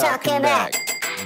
talking back.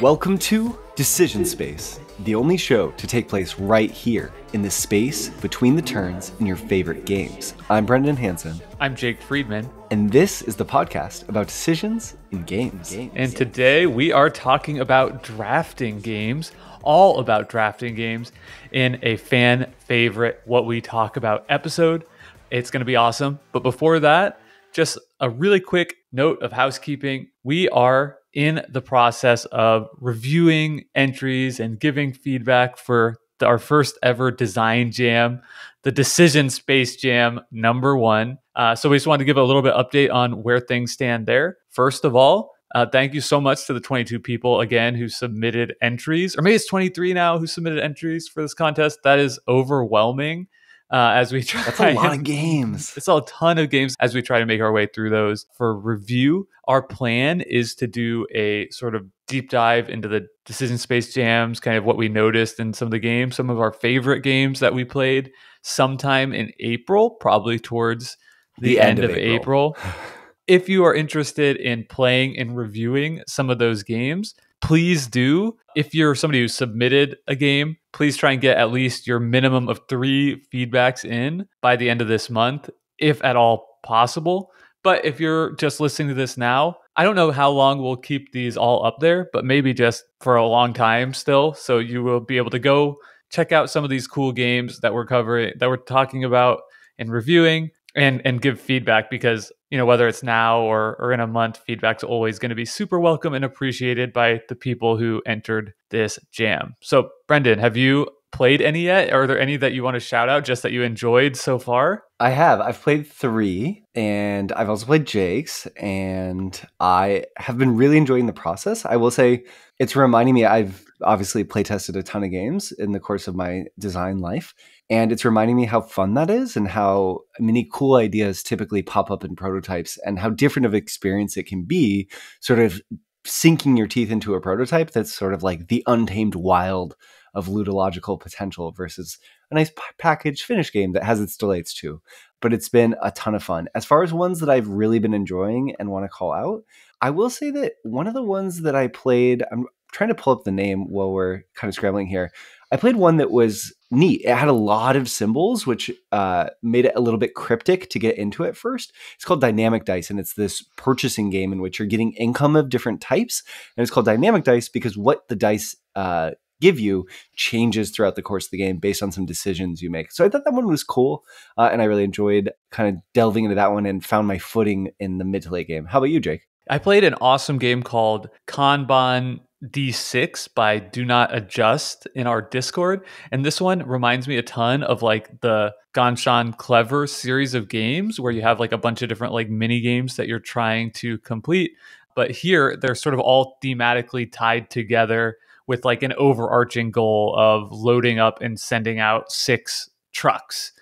Welcome to Decision Space, the only show to take place right here in the space between the turns in your favorite games. I'm Brendan Hanson, I'm Jake Friedman, and this is the podcast about decisions in games. and today we are talking about drafting games, all about drafting games in a fan favorite What We Talk About episode. It's going to be awesome. But before that, just a really quick note of housekeeping. We are in the process of reviewing entries and giving feedback for the, our first ever design jam, the Decision Space Jam number one. Uh, so we just wanted to give a little bit update on where things stand there. First of all, uh, thank you so much to the 22 people again who submitted entries, or maybe it's 23 now who submitted entries for this contest. That is overwhelming uh, as we try. That's a lot of games. It's a ton of games as we try to make our way through those for review. Our plan is to do a sort of deep dive into the decision space jams, kind of what we noticed in some of the games, some of our favorite games that we played sometime in April, probably towards the, The end, of, April. if you are interested in playing and reviewing some of those games, please do. If you're somebody who submitted a game, please try and get at least your minimum of three feedbacks in by the end of this month, if at all possible. But if you're just listening to this now, I don't know how long we'll keep these all up there, but maybe just for a long time still. So you will be able to go check out some of these cool games that we're covering, that we're talking about and reviewing and and give feedback because you know whether it's now or or in a month feedback's always going to be super welcome and appreciated by the people who entered this jam so brendan have you played any yet are there any that you want to shout out just that you enjoyed so far I have. I've played three, and I've also played Jake's, and I have been really enjoying the process. I will say it's reminding me I've obviously play tested a ton of games in the course of my design life, and it's reminding me how fun that is and how many cool ideas typically pop up in prototypes and how different of experience it can be, sort of sinking your teeth into a prototype that's sort of like the untamed wild of ludological potential versus a nice packaged finished game that has its delights too. But it's been a ton of fun. As far as ones that I've really been enjoying and want to call out, I will say that one of the ones that I played, I'm trying to pull up the name while we're kind of scrambling here. I played one that was neat. It had a lot of symbols, which uh, made it a little bit cryptic to get into at first. It's called Dynamic Dice, and it's this purchasing game in which you're getting income of different types. And it's called Dynamic Dice because what the dice uh, give you changes throughout the course of the game based on some decisions you make. So I thought that one was cool, uh, and I really enjoyed kind of delving into that one and found my footing in the mid to late game. How about you, Jake? i played an awesome game called kanban d6 by do not adjust in our discord and this one reminds me a ton of like the Ganz Schön Clever series of games where you have like a bunch of different like mini games that you're trying to complete but here they're sort of all thematically tied together with like an overarching goal of loading up and sending out six trucks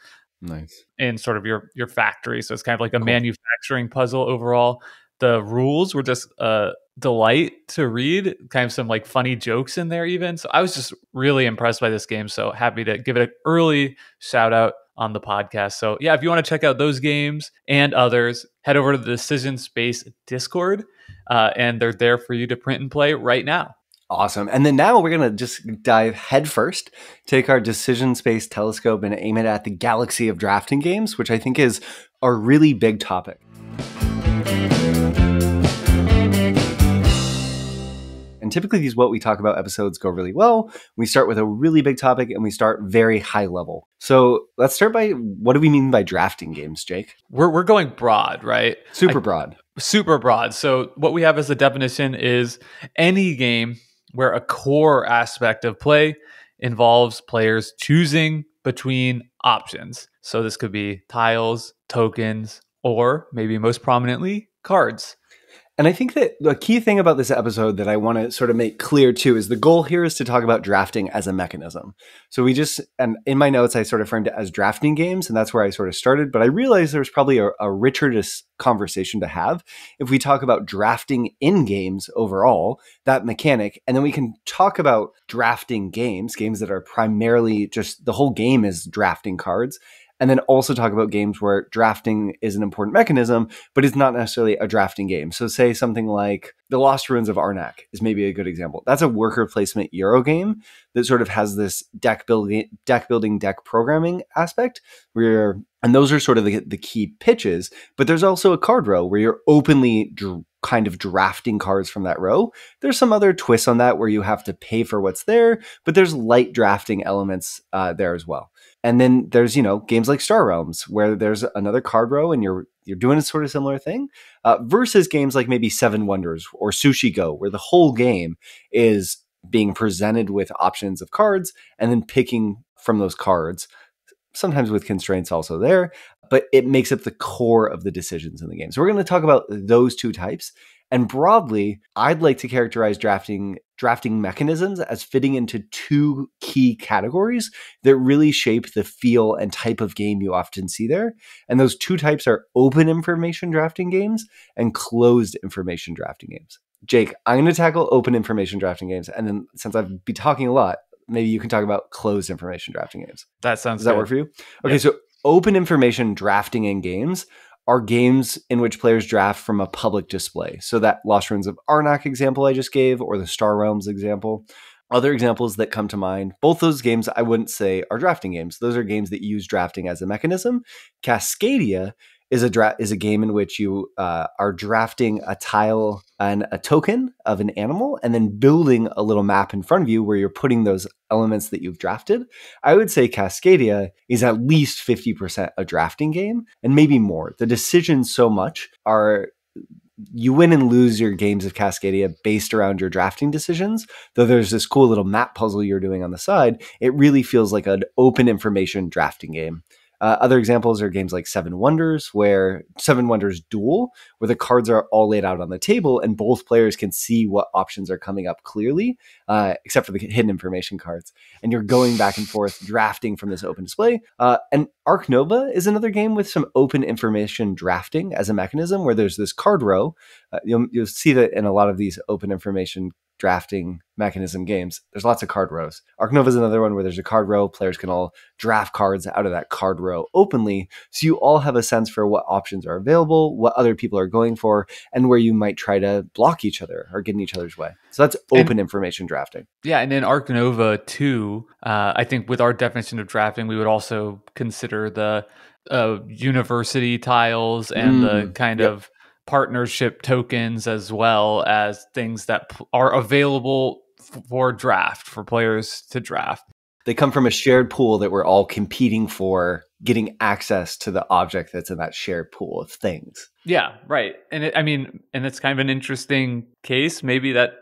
Nice. in sort of your your factory. So it's kind of like a Cool. manufacturing puzzle overall. The rules were just a delight to read. Kind of some like funny jokes in there even. So I was just really impressed by this game. So happy to give it an early shout out on the podcast. So yeah, if you want to check out those games and others, head over to the Decision Space Discord, uh, and they're there for you to print and play right now. Awesome. And then now we're going to just dive headfirst, take our decision space telescope and aim it at the galaxy of drafting games, which I think is a really big topic. Typically, these What We Talk About episodes go really well. We start with a really big topic and we start very high level. So let's start by what do we mean by drafting games, Jake? We're we're going broad, right? Super I- broad. super broad. So what we have as a definition is any game where a core aspect of play involves players choosing between options. So this could be tiles, tokens, or maybe most prominently cards. And I think that the key thing about this episode that I want to sort of make clear too is the goal here is to talk about drafting as a mechanism. So we just, and in my notes, I sort of framed it as drafting games, and that's where I sort of started. But I realized there's probably a, a richer conversation to have if we talk about drafting in games overall, that mechanic, and then we can talk about drafting games, games that are primarily just the whole game is drafting cards. And then also talk about games where drafting is an important mechanism, but it's not necessarily a drafting game. So, say something like The Lost Ruins of Arnak is maybe a good example. That's a worker placement Euro game that sort of has this deck building, deck building, deck programming aspect where, and those are sort of the, the key pitches. But there's also a card row where you're openly dr- kind of drafting cards from that row. There's some other twists on that where you have to pay for what's there, but there's light drafting elements uh, there as well. And then there's you know games like Star Realms where there's another card row and you're you're doing a sort of similar thing uh, versus games like maybe Seven Wonders or Sushi Go where the whole game is being presented with options of cards and then picking from those cards sometimes with constraints also there but it makes up the core of the decisions in the game. So we're going to talk about those two types. And broadly, I'd like to characterize drafting drafting mechanisms as fitting into two key categories that really shape the feel and type of game you often see there. And those two types are open information drafting games and closed information drafting games. Jake, I'm going to tackle open information drafting games. And then since I've been talking a lot, maybe you can talk about closed information drafting games. That sounds Does that good. work for you? Okay, so open information drafting in games are games in which players draft from a public display. So that Lost Ruins of Arnak example I just gave, or the Star Realms example. Other examples that come to mind, both those games I wouldn't say are drafting games. Those are games that use drafting as a mechanism. Cascadia is a is a game in which you uh, are drafting a tile and a token of an animal, and then building a little map in front of you where you're putting those elements that you've drafted. I would say Cascadia is at least fifty percent a drafting game, and maybe more. The decisions so much are you win and lose your games of Cascadia based around your drafting decisions. Though there's this cool little map puzzle you're doing on the side, it really feels like an open information drafting game. Uh, other examples are games like Seven Wonders, where Seven Wonders Duel, where the cards are all laid out on the table and both players can see what options are coming up clearly, uh, except for the hidden information cards. And you're going back and forth drafting from this open display. Uh, and Ark Nova is another game with some open information drafting as a mechanism, where there's this card row. Uh, you'll, you'll see that in a lot of these open information drafting mechanism games, there's lots of card rows. Ark Nova is another one where there's a card row. Players can all draft cards out of that card row openly. So you all have a sense for what options are available, what other people are going for, and where you might try to block each other or get in each other's way. So that's open and, information drafting. Yeah. And in Ark Nova, too, uh, I think with our definition of drafting, we would also consider the uh, university tiles and mm, the kind yep. of partnership tokens as well as things that p- are available for draft for players to draft. They come from a shared pool that we're all competing for getting access to the object that's in that shared pool of things. Yeah, right. And it, I mean, and it's kind of an interesting case. Maybe that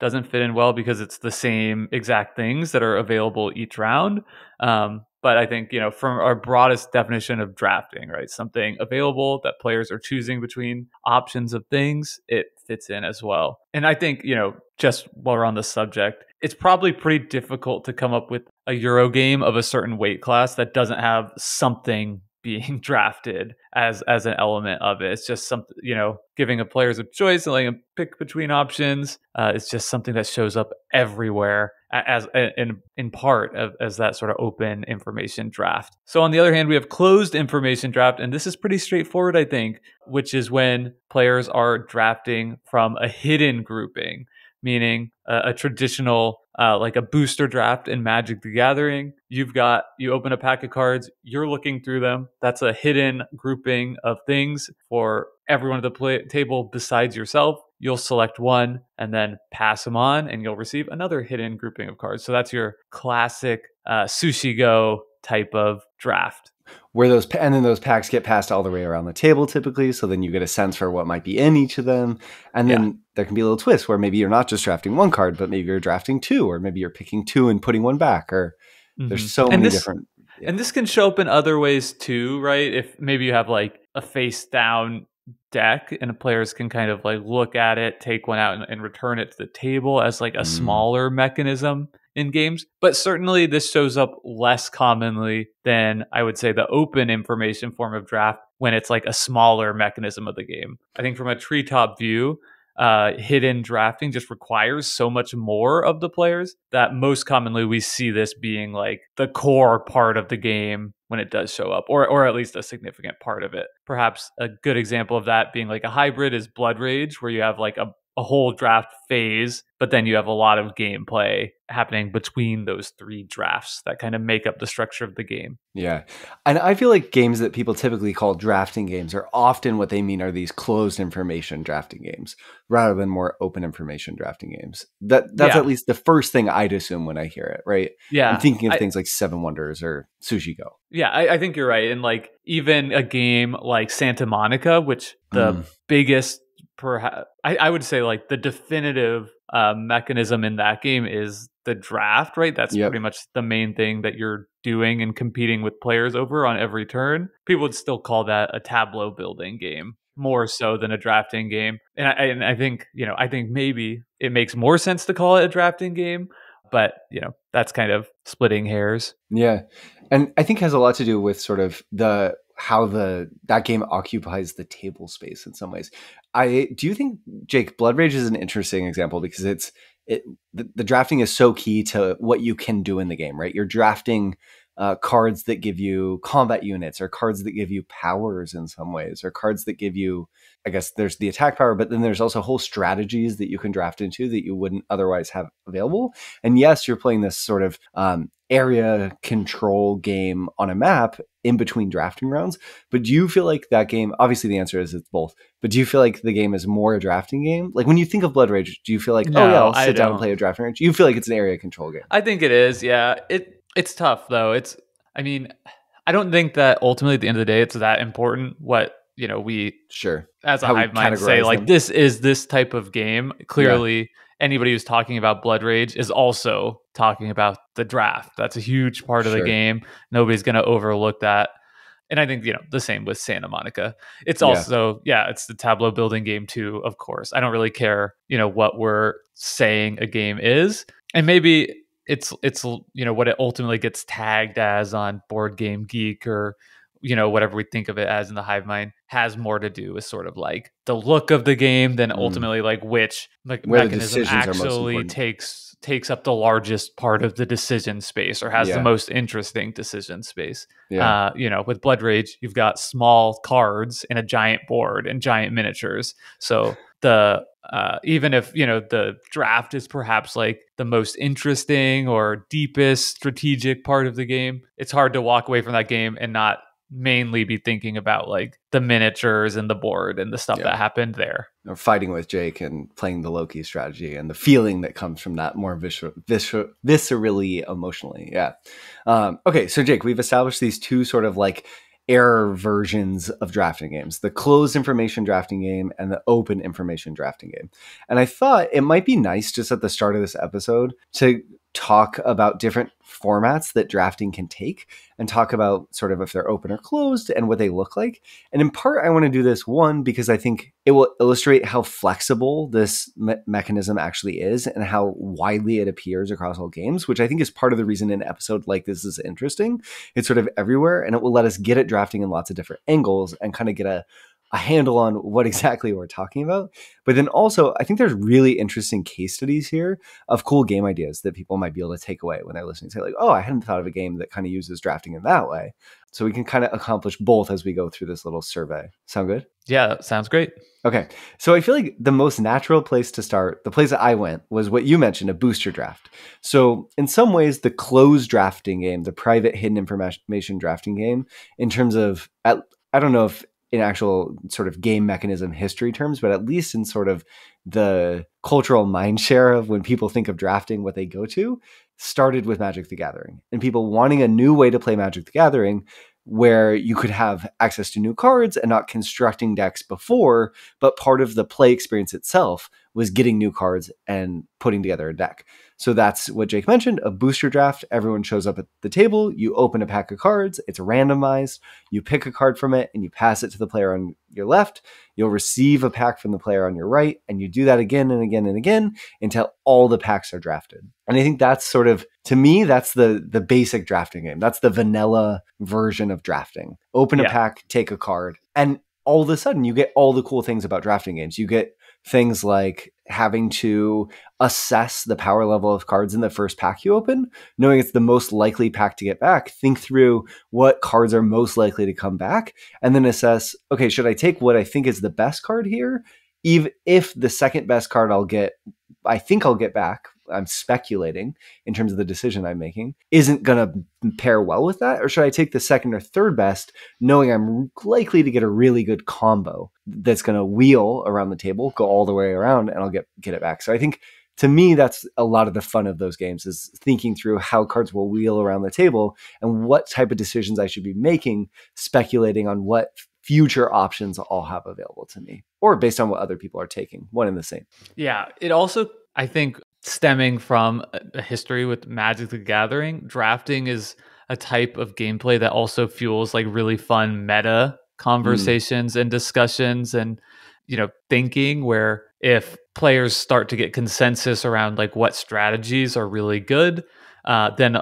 doesn't fit in well because it's the same exact things that are available each round. Um, but I think, you know, from our broadest definition of drafting, right? Something available that players are choosing between options of things, it fits in as well. And I think, you know, just while we're on the subject, it's probably pretty difficult to come up with a Euro game of a certain weight class that doesn't have something being drafted as as an element of it. It's just something you know, giving a players a choice and letting them pick between options. Uh, it's just something that shows up everywhere as in in part of, as that sort of open information draft. So on the other hand, we have closed information draft, and this is pretty straightforward, I think, which is when players are drafting from a hidden grouping meaning a, a traditional uh, like a booster draft in Magic the Gathering. You've got you open a pack of cards, you're looking through them. That's a hidden grouping of things for everyone at the play- table besides yourself. You'll select one and then pass them on, and you'll receive another hidden grouping of cards. So that's your classic uh, sushi go type of draft where those and then those packs get passed all the way around the table typically so then you get a sense for what might be in each of them and then yeah. there can be a little twist where maybe you're not just drafting one card but maybe you're drafting two or maybe you're picking two and putting one back or mm-hmm. there's so and many this, different yeah. and this can show up in other ways too right if maybe you have like a face down deck and players can kind of like look at it take one out and, and return it to the table as like a mm. smaller mechanism in games, but certainly this shows up less commonly than I would say the open information form of draft when it's like a smaller mechanism of the game. I think from a treetop view, uh, hidden drafting just requires so much more of the players that most commonly we see this being like the core part of the game when it does show up, or or at least a significant part of it. Perhaps a good example of that being like a hybrid is Blood Rage, where you have like a a whole draft phase, but then you have a lot of gameplay happening between those three drafts that kind of make up the structure of the game. Yeah. And I feel like games that people typically call drafting games are often what they mean are these closed information drafting games rather than more open information drafting games. That that's yeah. at least the first thing I'd assume when I hear it, right? Yeah. I'm thinking of I, things like Seven Wonders or Sushi Go. Yeah, I, I, think you're right. And like even a game like Santa Monica, which the mm. biggest perhaps I, I, would say like the definitive uh, mechanism in that game is the draft, right? That's yep. pretty much the main thing that you're doing and competing with players over on every turn. People would still call that a tableau building game more so than a drafting game. And I, and I think, you know, I think maybe it makes more sense to call it a drafting game, but, you know, that's kind of splitting hairs. Yeah. And I think has a lot to do with sort of the how the that game occupies the table space in some ways. I do you think Jake Blood Rage is an interesting example because it's it the, the drafting is so key to what you can do in the game, right? You're drafting uh, cards that give you combat units or cards that give you powers in some ways or cards that give you i guess there's the attack power but then there's also whole strategies that you can draft into that you wouldn't otherwise have available. And yes you're playing this sort of um, area control game on a map in between drafting rounds but do you feel like that game obviously the answer is it's both but do you feel like the game is more a drafting game? Like when you think of blood rage do you feel like no, oh yeah i'll sit down and play a drafting range? You feel like it's an area control game. I think it is yeah. It it's tough though. It's I mean, I don't think that ultimately at the end of the day it's that important what you know we sure. as a How hive mind say like this is this type of game. Clearly yeah. anybody who's talking about blood rage is also talking about the draft. That's a huge part of sure. the game. Nobody's going to overlook that. And i think you know the same with santa monica. It's also yeah. yeah it's the tableau building game too of course. I don't really care you know what we're saying a game is. And maybe it's it's you know what it ultimately gets tagged as on board game geek or you know whatever we think of it as in the hive mind has more to do with sort of like the look of the game than mm. ultimately like which like Where mechanism actually takes takes up the largest part of the decision space or has yeah. the most interesting decision space. Yeah. Uh, you know, with Blood Rage, you've got small cards and a giant board and giant miniatures. So the uh, even if you know the draft is perhaps like the most interesting or deepest strategic part of the game, it's hard to walk away from that game and not mainly be thinking about like the miniatures and the board and the stuff yeah. that happened there. Or fighting with Jake and playing the Loki strategy and the feeling that comes from that more viscer- viscer- viscerally emotionally. Yeah. Um, okay, so Jake, we've established these two sort of like error versions of drafting games the closed information drafting game and the open information drafting game. And I thought it might be nice just at the start of this episode to talk about different formats that drafting can take and talk about sort of if they're open or closed and what they look like. And in part, I want to do this one because I think it will illustrate how flexible this me- mechanism actually is and how widely it appears across all games, which I think is part of the reason an episode like this is interesting. It's sort of everywhere and it will let us get at drafting in lots of different angles and kind of get a a handle on what exactly we're talking about. But then also, I think there's really interesting case studies here of cool game ideas that people might be able to take away when they're listening. Say like, oh, I hadn't thought of a game that kind of uses drafting in that way. So we can kind of accomplish both as we go through this little survey. Sound good? Yeah, sounds great. Okay. So I feel like the most natural place to start, the place that I went, was what you mentioned, a booster draft. So in some ways, the closed drafting game, the private hidden information drafting game, in terms of at, I don't know if in actual sort of game mechanism history terms, but at least in sort of the cultural mind share of when people think of drafting, what they go to, started with Magic the Gathering and people wanting a new way to play Magic the Gathering where you could have access to new cards and not constructing decks before, but part of the play experience itself was getting new cards and putting together a deck. So that's what Jake mentioned a booster draft. Everyone shows up at the table. You open a pack of cards. It's randomized. You pick a card from it and you pass it to the player on your left. You'll receive a pack from the player on your right. And you do that again and again and again until all the packs are drafted. And I think that's sort of, to me, that's the, the basic drafting game. That's the vanilla version of drafting. Open yeah. a pack, take a card. And all of a sudden, you get all the cool things about drafting games. You get things like having to assess the power level of cards in the first pack you open, knowing it's the most likely pack to get back, think through what cards are most likely to come back, and then assess okay, should I take what I think is the best card here? Even if the second best card I'll get, I think I'll get back I'm speculating in terms of the decision I'm making isn't going to pair well with that? Or should I take the second or third best, knowing I'm likely to get a really good combo that's going to wheel around the table, go all the way around, and I'll get get it back. So I think to me that's a lot of the fun of those games is thinking through how cards will wheel around the table and what type of decisions I should be making, speculating on what future options I'll have available to me, or based on what other people are taking, one and the same. Yeah, it also I think stemming from a history with Magic the Gathering, drafting is a type of gameplay that also fuels like really fun meta conversations mm. and discussions and you know thinking where if players start to get consensus around like what strategies are really good uh, then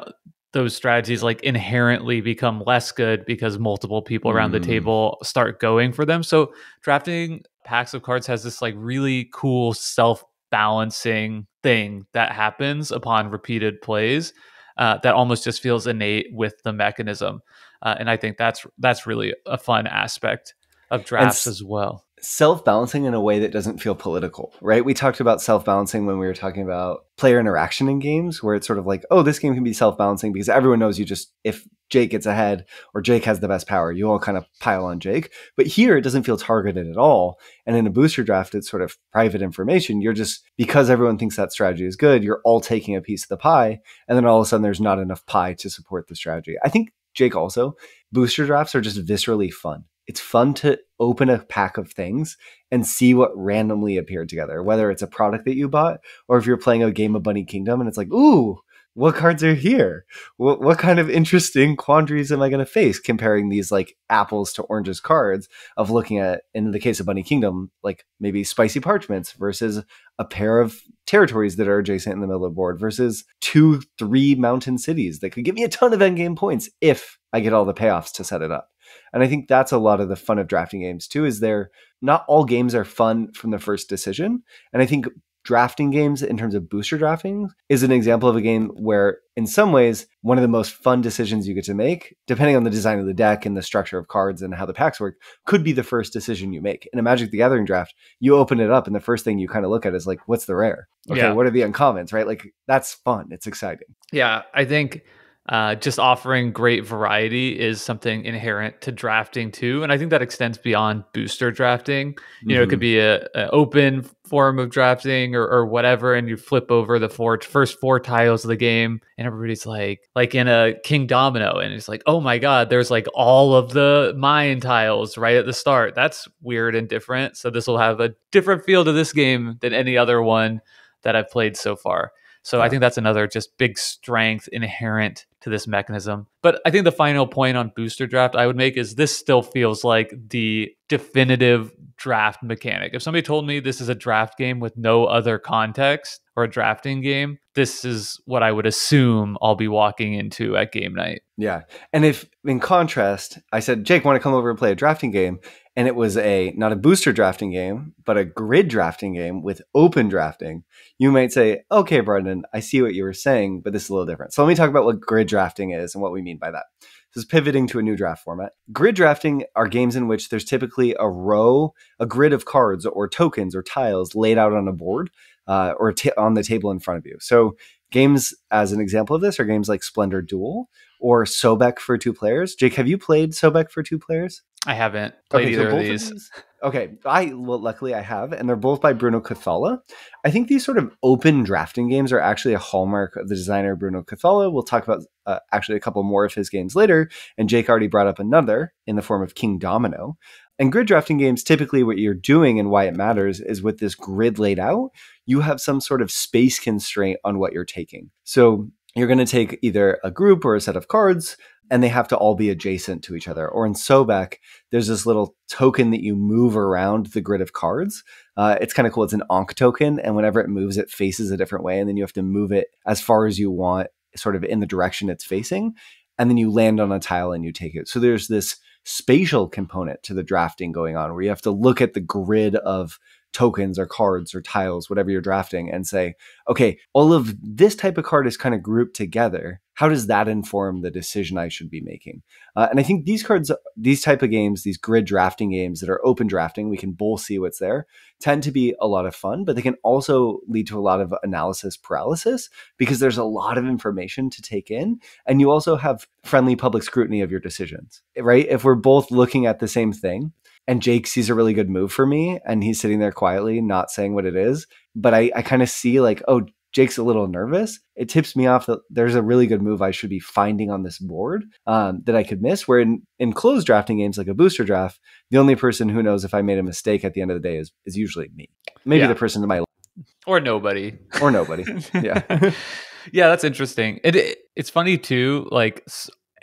those strategies like inherently become less good because multiple people around mm. the table start going for them so drafting packs of cards has this like really cool self balancing thing that happens upon repeated plays uh, that almost just feels innate with the mechanism. Uh, and I think that's that's really a fun aspect of drafts as well self balancing in a way that doesn't feel political, right? We talked about self balancing when we were talking about player interaction in games, where it's sort of like, oh, this game can be self balancing because everyone knows you just, if Jake gets ahead or Jake has the best power, you all kind of pile on Jake. But here, it doesn't feel targeted at all. And in a booster draft, it's sort of private information. You're just, because everyone thinks that strategy is good, you're all taking a piece of the pie. And then all of a sudden, there's not enough pie to support the strategy. I think Jake also, booster drafts are just viscerally fun it's fun to open a pack of things and see what randomly appeared together, whether it's a product that you bought or if you're playing a game of Bunny Kingdom and it's like, ooh, what cards are here? What, what kind of interesting quandaries am I going to face comparing these like apples to oranges cards of looking at, in the case of Bunny Kingdom, like maybe spicy parchments versus a pair of territories that are adjacent in the middle of the board versus two, three mountain cities that could give me a ton of endgame points if I get all the payoffs to set it up. And I think that's a lot of the fun of drafting games too, is there not all games are fun from the first decision. And I think drafting games in terms of booster drafting is an example of a game where in some ways one of the most fun decisions you get to make depending on the design of the deck and the structure of cards and how the packs work could be the first decision you make in a magic the gathering draft you open it up and the first thing you kind of look at is like what's the rare okay yeah. what are the uncommons right like that's fun it's exciting yeah i think uh, just offering great variety is something inherent to drafting too, and I think that extends beyond booster drafting. You mm-hmm. know, it could mm-hmm. be a, a open form of drafting or, or, whatever, and you flip over the four first four tiles of the game, and everybody's like, like in a Kingdomino, and it's like, oh my god, there's like all of the mine tiles right at the start. That's weird and different. So this will have a different feel to this game than any other one that I've played so far. So. I think that's another just big strength inherent to this mechanism. But I think the final point on booster draft I would make is this still feels like the definitive draft mechanic. If somebody told me this is a draft game with no other context or a drafting game, this is what I would assume I'll be walking into at game night. Yeah. And if in contrast, I said, Jake, want to come over and play a drafting game? And it was a not a booster drafting game, but a grid drafting game with open drafting, you might say, okay, Brendan, I see what you were saying, but this is a little different. So let me talk about what grid drafting is and what we mean by that. This is pivoting to a new draft format. Grid drafting are games in which there's typically a row, a grid of cards or tokens or tiles laid out on a board uh, or t- on the table in front of you. So games, as an example of this, are games like Splendor Duel or Sobek for two players. Jake, have you played Sobek for two players? I haven't played okay, either so of, these. of these. Okay, I well, luckily I have, and they're both by Bruno Cathala. I think these sort of open drafting games are actually a hallmark of the designer Bruno Cathala. We'll talk about uh, actually a couple more of his games later, and Jake already brought up another in the form of Kingdomino. And grid drafting games, typically what you're doing and why it matters is with this grid laid out, you have some sort of space constraint on what you're taking. So you're going to take either a group or a set of cards and they have to all be adjacent to each other. Or in Sobek, there's this little token that you move around the grid of cards. Uh, it's kind of cool. It's an Ankh token, and whenever it moves, it faces a different way, and then you have to move it as far as you want, sort of in the direction it's facing, and then you land on a tile and you take it. So there's this spatial component to the drafting going on, where you have to look at the grid of tokens or cards or tiles, whatever you're drafting, and say, okay, all of this type of card is kind of grouped together. How does that inform the decision I should be making? Uh, and I think these cards, these type of games, these grid drafting games that are open drafting, we can both see what's there, tend to be a lot of fun, but they can also lead to a lot of analysis paralysis because there's a lot of information to take in. And you also have friendly public scrutiny of your decisions, right? If we're both looking at the same thing, and Jake sees a really good move for me and he's sitting there quietly, not saying what it is. But I, I kind of see like, oh, Jake's a little nervous. It tips me off that there's a really good move I should be finding on this board um, that I could miss. Where in, in closed drafting games like a booster draft, the only person who knows if I made a mistake at the end of the day is, is usually me. Maybe yeah. the person to my or nobody or nobody. Yeah. yeah, that's interesting. It, it, it's funny too. Like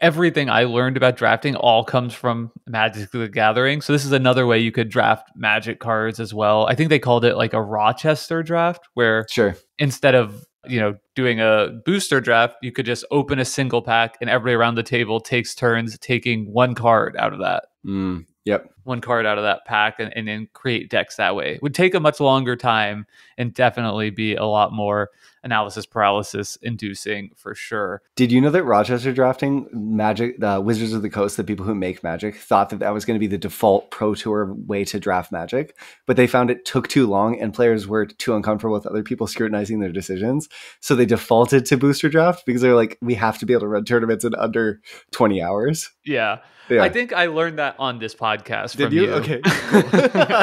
everything I learned about drafting all comes from Magic the Gathering. So this is another way you could draft Magic cards as well. I think they called it like a Rochester draft, where sure instead of you know doing a booster draft, you could just open a single pack, and everybody around the table takes turns taking one card out of that. Mm, yep, one card out of that pack, and, and then create decks that way. It would take a much longer time, and definitely be a lot more analysis paralysis inducing for sure. Did you know that Rochester drafting Magic, the uh, Wizards of the Coast, the people who make Magic, thought that that was going to be the default Pro Tour way to draft Magic, but they found it took too long and players were too uncomfortable with other people scrutinizing their decisions, so they defaulted to booster draft because they're like, we have to be able to run tournaments in under twenty hours. Yeah. Yeah. I think I learned that on this podcast. Did you? you? Okay.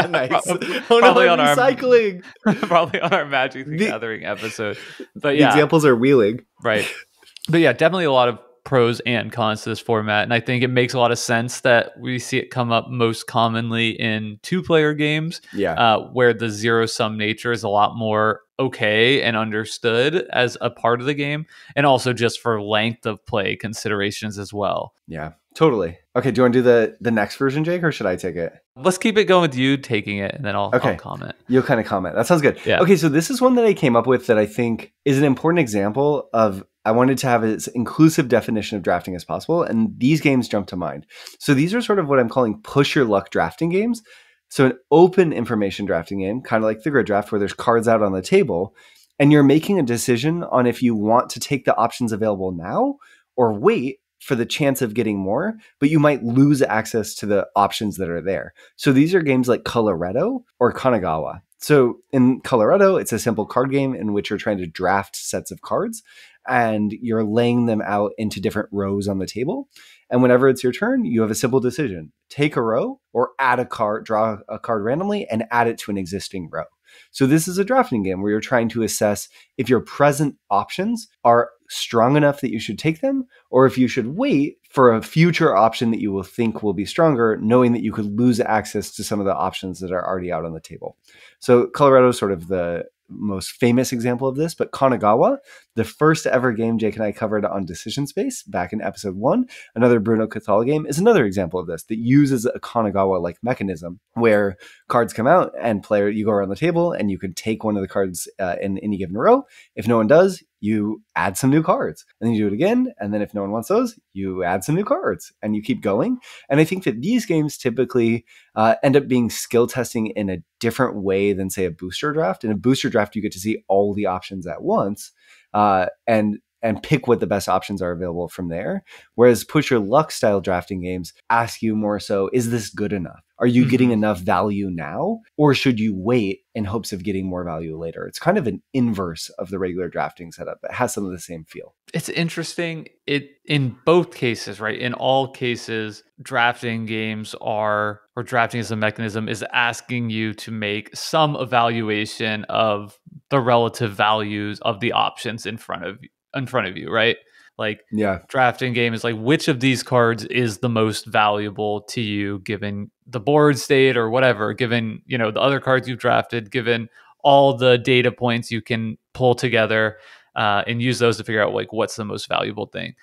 nice. probably, oh, no, on recycling. Our, probably on our Magic the, the Gathering episode. But yeah, examples are wheeling. Right. But yeah, definitely a lot of pros and cons to this format. And I think it makes a lot of sense that we see it come up most commonly in two player games. Yeah. Uh, where the zero sum nature is a lot more okay and understood as a part of the game. And also just for length of play considerations as well. Yeah. Totally. Okay, do you want to do the the next version, Jake, or should I take it? Let's keep it going with you taking it, and then I'll, okay. I'll comment. You'll kind of comment. That sounds good. Yeah. Okay, so this is one that I came up with that I think is an important example of I wanted to have as inclusive definition of drafting as possible, and these games jump to mind. So these are sort of what I'm calling push your luck drafting games. So an open information drafting game, kind of like the grid draft, where there's cards out on the table, and you're making a decision on if you want to take the options available now or wait for the chance of getting more, but you might lose access to the options that are there. So these are games like Coloretto or Kanagawa. So in Coloretto, it's a simple card game in which you're trying to draft sets of cards and you're laying them out into different rows on the table. And whenever it's your turn, you have a simple decision take a row or add a card, draw a card randomly and add it to an existing row. So this is a drafting game where you're trying to assess if your present options are strong enough that you should take them, or if you should wait for a future option that you will think will be stronger, knowing that you could lose access to some of the options that are already out on the table. So Coloretto is sort of the most famous example of this, but Kanagawa, the first ever game Jake and I covered on Decision Space back in episode one, another Bruno Cathala game, is another example of this that uses a Kanagawa like mechanism where cards come out and player you go around the table and you can take one of the cards uh, in any given row. If no one does, you add some new cards. And then you do it again and then if no one wants those you add some new cards and you keep going. And i think that these games typically uh, end up being skill testing in a different way than say a booster draft. In a booster draft you get to see all the options at once uh, and and pick what the best options are available from there. Whereas push your luck style drafting games ask you more so, is this good enough? Are you mm-hmm. getting enough value now? Or should you wait in hopes of getting more value later? It's kind of an inverse of the regular drafting setup. It has some of the same feel. It's interesting. It in both cases, right? In all cases, drafting games are or drafting as a mechanism is asking you to make some evaluation of the relative values of the options in front of in front of you, right? Like yeah, drafting game is like which of these cards is the most valuable to you given the board state or whatever, given, you know, the other cards you've drafted, given all the data points you can pull together uh, and use those to figure out like what's the most valuable thing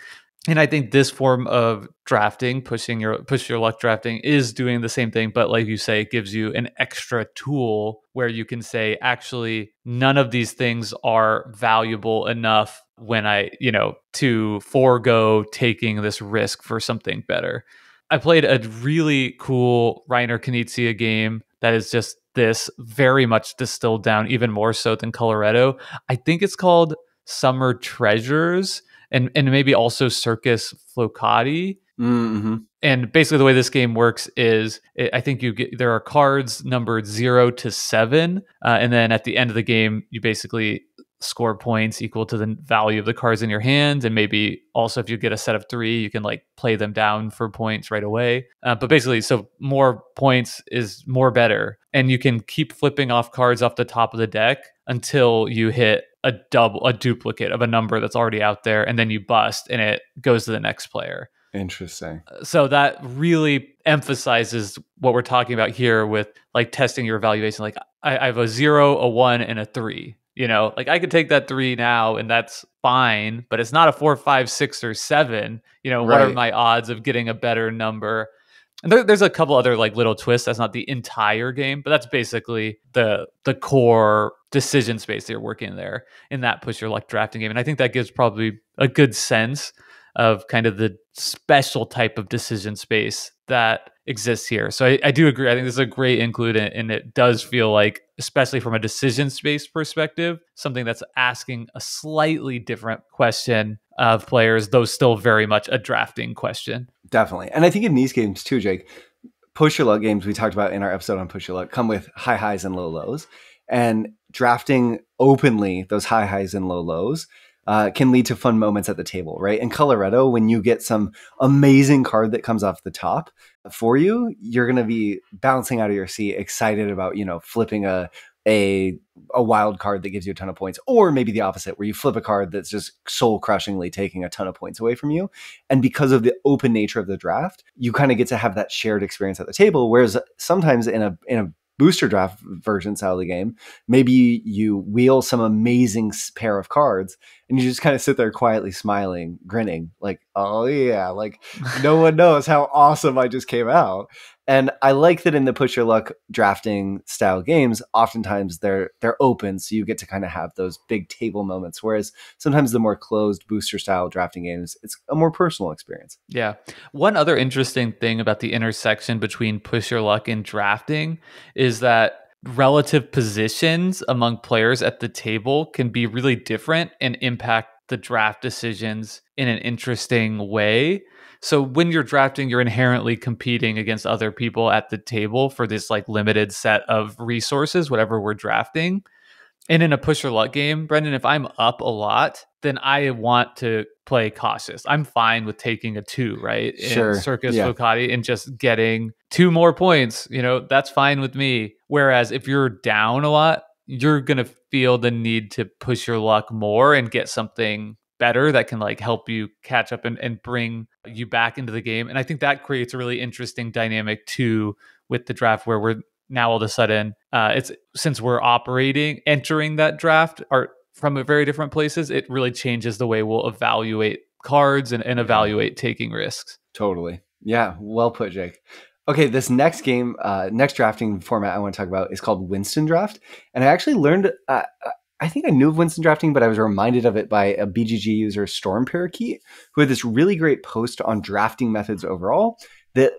and I think this form of drafting, pushing your push your luck drafting, is doing the same thing. But like you say, it gives you an extra tool where you can say, actually, none of these things are valuable enough when I, you know, to forego taking this risk for something better. I played a really cool Reiner Knizia game that is just this very much distilled down, even more so than Coloretto. I think it's called Summer Treasures and and maybe also Circus Flocati. Mm-hmm. And basically, the way this game works is, it, I think you get there are cards numbered zero to seven, uh, and then at the end of the game, you basically score points equal to the value of the cards in your hand, and maybe also if you get a set of three, you can like play them down for points right away. Uh, but basically, so more points is more better, and you can keep flipping off cards off the top of the deck until you hit a double a duplicate of a number that's already out there and then you bust and it goes to the next player Interesting. so that really emphasizes what we're talking about here with like testing your evaluation like I, I have a zero a one and a three you know like i could take that three now and that's fine but it's not a four five six or seven. You know what are my odds of getting a better number? And there, there's a couple other like little twists. That's not the entire game but that's basically the the core decision space that you're working there in that push your luck drafting game. And i think that gives probably a good sense of kind of the special type of decision space that exists here. So I, I do agree. I think this is a great include, and, it does feel like, especially from a decision space perspective, something that's asking a slightly different question of players, though still very much a drafting question. Definitely. And I think in these games too, Jake, push your luck games we talked about in our episode on push your luck come with high highs and low lows. And drafting openly those high highs and low lows uh, can lead to fun moments at the table, right? In Coloretto, when you get some amazing card that comes off the top for you, you're going to be bouncing out of your seat, excited about you know flipping a a a wild card that gives you a ton of points, or maybe the opposite, where you flip a card that's just soul crushingly taking a ton of points away from you. And because of the open nature of the draft, you kind of get to have that shared experience at the table. Whereas sometimes in a in a booster draft version style of the game, maybe you wheel some amazing pair of cards and you just kind of sit there quietly smiling, grinning, like, oh yeah, like no one knows how awesome I just came out. And I like that in the push your luck drafting style games, oftentimes they're they're open, so you get to kind of have those big table moments. Whereas sometimes the more closed booster style drafting games, it's a more personal experience. Yeah. One other interesting thing about the intersection between push your luck and drafting is that relative positions among players at the table can be really different and impact the draft decisions in an interesting way. So when you're drafting, you're inherently competing against other people at the table for this like limited set of resources, whatever we're drafting. And in a push your luck game, Brendan, if I'm up a lot, then I want to play cautious. I'm fine with taking a two, right? In Sure, Circus yeah. And just getting two more points. You know, that's fine with me. Whereas if you're down a lot, you're gonna feel the need to push your luck more and get something better that can like help you catch up and, and bring you back into the game. And I think that creates a really interesting dynamic too with the draft where we're now all of a sudden uh, it's since we're operating entering that draft are from a very different places it really changes the way we'll evaluate cards and, and evaluate taking risks Totally. Yeah. Well put, Jake. Okay, this next game, uh, next drafting format I want to talk about is called Winston Draft, and I actually learned. Uh, I think I knew of Winston drafting, but I was reminded of it by a BGG user, Storm Parakeet, who had this really great post on drafting methods overall that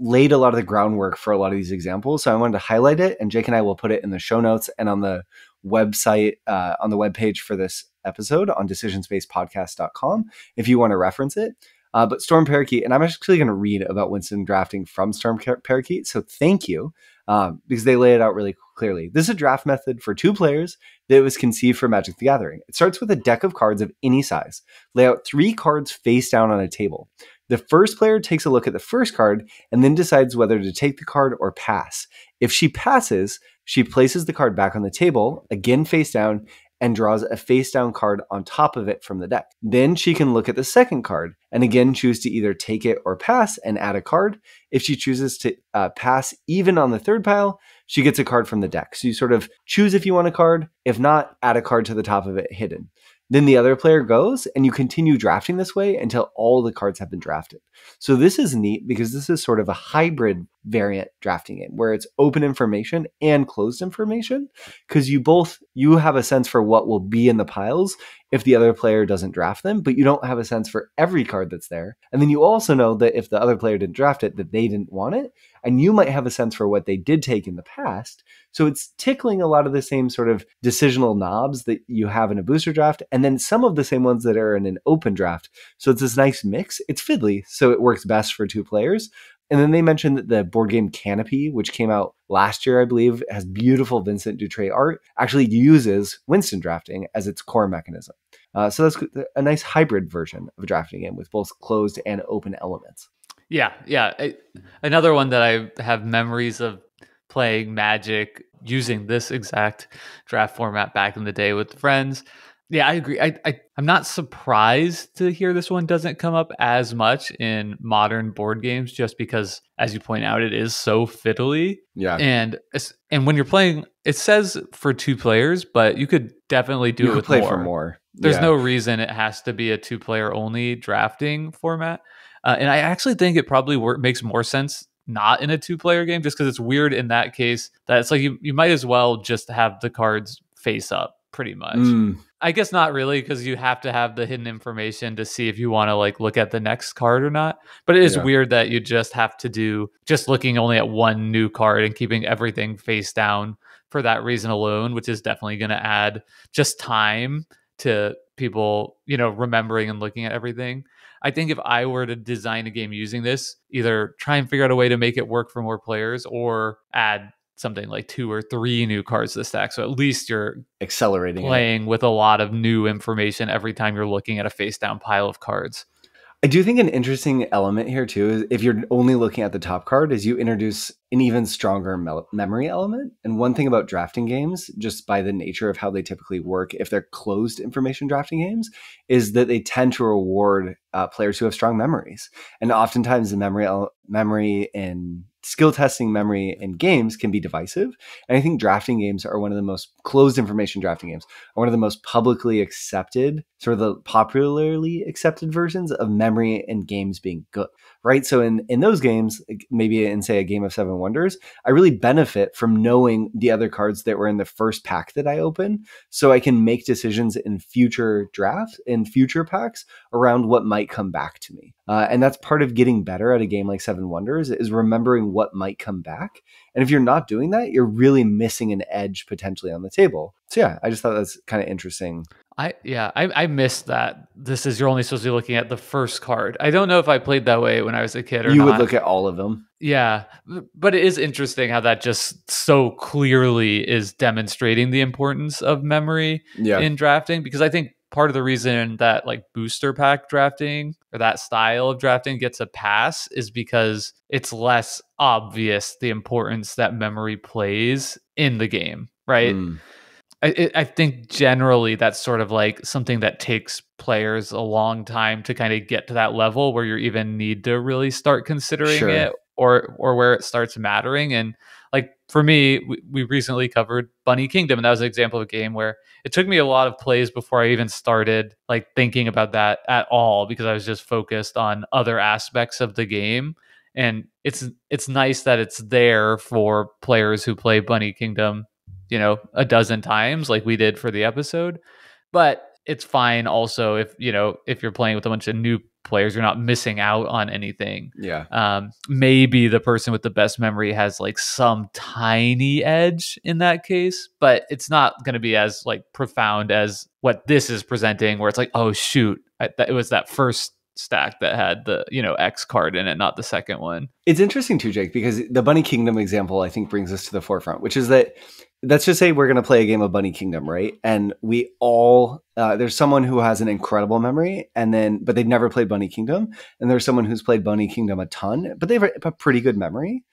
laid a lot of the groundwork for a lot of these examples. So I wanted to highlight it, and Jake and I will put it in the show notes and on the website uh, on the webpage for this episode on decisionspacepodcast.com if you want to reference it. Uh, but Storm Parakeet, and I'm actually going to read about Winston drafting from Storm Parakeet. So thank you, um, because they lay it out really clearly. This is a draft method for two players that was conceived for Magic the Gathering. It starts with a deck of cards of any size. Lay out three cards face down on a table. The first player takes a look at the first card and then decides whether to take the card or pass. If she passes, she places the card back on the table, again face down, and draws a face down card on top of it from the deck. Then she can look at the second card and again choose to either take it or pass and add a card. If she chooses to uh, pass even on the third pile, she gets a card from the deck. So you sort of choose if you want a card. If not, add a card to the top of it hidden. Then the other player goes, and you continue drafting this way until all the cards have been drafted. So this is neat because this is sort of a hybrid variant drafting game where it's open information and closed information because you both you have a sense for what will be in the piles if the other player doesn't draft them, but you don't have a sense for every card that's there. And then you also know that if the other player didn't draft it, that they didn't want it. And you might have a sense for what they did take in the past. So it's tickling a lot of the same sort of decisional knobs that you have in a booster draft, and then some of the same ones that are in an open draft. So it's this nice mix. It's fiddly, so it works best for two players. And then they mentioned that the board game Canopy, which came out last year, I believe, has beautiful Vincent Dutrait art, actually uses Winston drafting as its core mechanism. Uh, so that's a nice hybrid version of a drafting game with both closed and open elements. Yeah, yeah. I, another one that I have memories of playing Magic using this exact draft format back in the day with friends yeah, I agree. I, I I'm not surprised to hear this one doesn't come up as much in modern board games, just because, as you point out, it is so fiddly. Yeah, and and when you're playing, it says for two players, but you could definitely do you it with play more. for more. There's yeah. no reason it has to be a two player only drafting format, uh, and I actually think it probably work, makes more sense not in a two player game, just because it's weird in that case that it's like you you might as well just have the cards face up pretty much. Mm. I guess not really because you have to have the hidden information to see if you want to like look at the next card or not. But it is Yeah. weird that you just have to do just looking only at one new card and keeping everything face down for that reason alone, which is definitely going to add just time to people, you know, remembering and looking at everything. I think if I were to design a game using this, either try and figure out a way to make it work for more players or add something like two or three new cards to the stack. So at least you're accelerating. it. playing with a lot of new information every time you're looking at a face down pile of cards. I do think an interesting element here too is if you're only looking at the top card, is you introduce an even stronger mel- memory element. And one thing about drafting games, just by the nature of how they typically work, if they're closed information drafting games, is that they tend to reward uh, players who have strong memories. And oftentimes, the memory el- memory and skill testing memory in games can be divisive. And I think drafting games are one of the most closed information drafting games, are one of the most publicly accepted, sort of the popularly accepted versions of memory and games being good. Right. So in, in those games, maybe in say a game of seven wonders, I really benefit from knowing the other cards that were in the first pack that I open. So I can make decisions in future drafts, in future packs around what might come back to me. Uh, and that's part of getting better at a game like Seven Wonders is remembering what might come back. And if you're not doing that, you're really missing an edge potentially on the table. So yeah, I just thought that's kind of interesting. I yeah, I, I missed that. This is you're only supposed to be looking at the first card. I don't know if I played that way when I was a kid or You not. would look at all of them. Yeah, but it is interesting how that just so clearly is demonstrating the importance of memory Yeah. in drafting because I think part of the reason that like booster pack drafting or that style of drafting gets a pass is because it's less obvious the importance that memory plays in the game, right? Mm. I, I think generally that's sort of like something that takes players a long time to kind of get to that level where you even need to really start considering Sure. it or or where it starts mattering and like for me we, we recently covered bunny kingdom and that was an example of a game where it took me a lot of plays before i even started like thinking about that at all because i was just focused on other aspects of the game and it's it's nice that it's there for players who play bunny kingdom you know a dozen times like we did for the episode but it's fine also if you know if you're playing with a bunch of new players you're not missing out on anything Yeah. um, maybe the person with the best memory has like some tiny edge in that case, but it's not going to be as like profound as what this is presenting, where it's like, oh shoot, I, that, it was that first stack that had the you know X card in it, not the second one. It's interesting too, Jake, because the Bunny Kingdom example I think brings us to the forefront, which is that let's just say we're going to play a game of Bunny Kingdom, right? And we all uh, there's someone who has an incredible memory, and then but they've never played Bunny Kingdom, and there's someone who's played Bunny Kingdom a ton, but they have a, pretty good memory.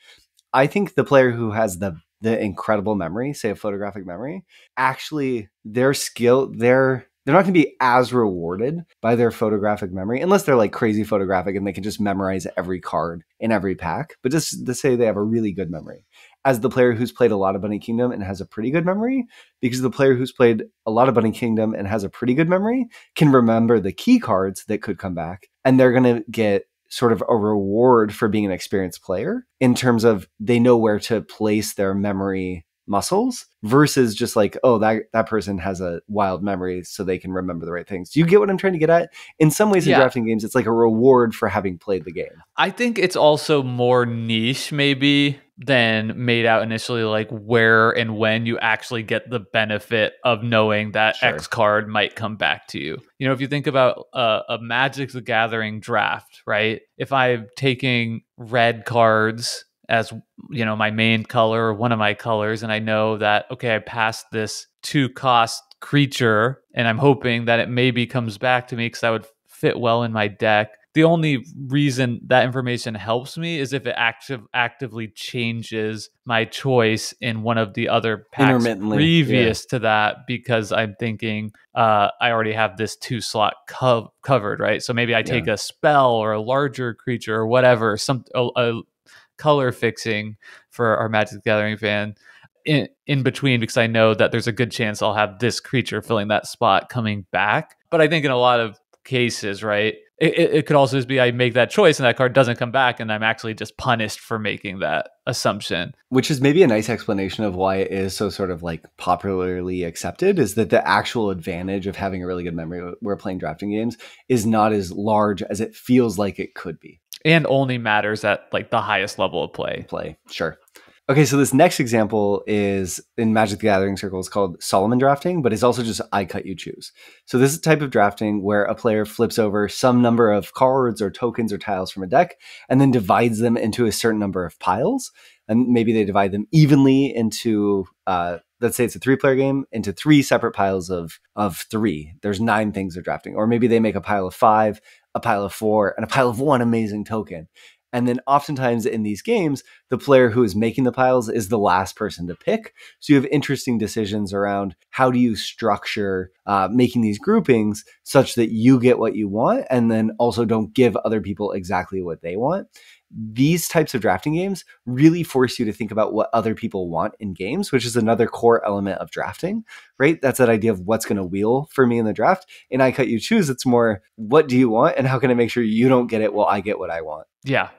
I think the player who has the the incredible memory, say a photographic memory, actually their skill, their they're not going to be as rewarded by their photographic memory unless they're like crazy photographic and they can just memorize every card in every pack. But just to say they have a really good memory as the player who's played a lot of Bunny Kingdom and has a pretty good memory, because the player who's played a lot of Bunny Kingdom and has a pretty good memory can remember the key cards that could come back and they're going to get sort of a reward for being an experienced player in terms of they know where to place their memory muscles versus just like oh that that person has a wild memory so they can remember the right things. Do you get what i'm trying to get at? In some ways in Yeah. drafting games it's like a reward for having played the game. I think it's also more niche, maybe, than made out initially, like where and when you actually get the benefit of knowing that Sure. X card might come back to you. You know, if you think about uh, a Magic the Gathering draft, right? If I'm taking red cards as, you know, my main color or one of my colors, and I know that, okay, I passed this two cost creature, and I'm hoping that it maybe comes back to me because that would fit well in my deck the only reason that information helps me is if it active actively changes my choice in one of the other packs previous to that because I'm thinking uh, I already have this two slot co- covered, right? So maybe I take a spell or a larger creature or whatever, some a, a color fixing for our Magic the Gathering fan in in between because I know that there's a good chance I'll have this creature filling that spot coming back. But I think in a lot of cases, right, it, it, could also just be I make that choice and that card doesn't come back, and I'm actually just punished for making that assumption. which is maybe a nice explanation of why it is so sort of like popularly accepted is that the actual advantage of having a really good memory where playing drafting games is not as large as it feels like it could be And only matters at like the highest level of play. play sure okay so this next example is in magic the gathering circles called solomon drafting but it's also just i cut you choose. So this is a type of drafting where a player flips over some number of cards or tokens or tiles from a deck and then divides them into a certain number of piles. And maybe they divide them evenly into uh, let's say it's a three player game into three separate piles of of three. There's nine things they're drafting. Or maybe they make a pile of five a pile of four and a pile of one amazing token and then oftentimes in these games the player who is making the piles is the last person to pick so you have interesting decisions around how do you structure uh, making these groupings such that you get what you want and then also don't give other people exactly what they want these types of drafting games really force you to think about what other people want in games, which is another core element of drafting, right? That's that idea of what's going to wheel for me in the draft. In I Cut You Choose, it's more what do you want and how can I make sure you don't get it while I get what I want? Yeah.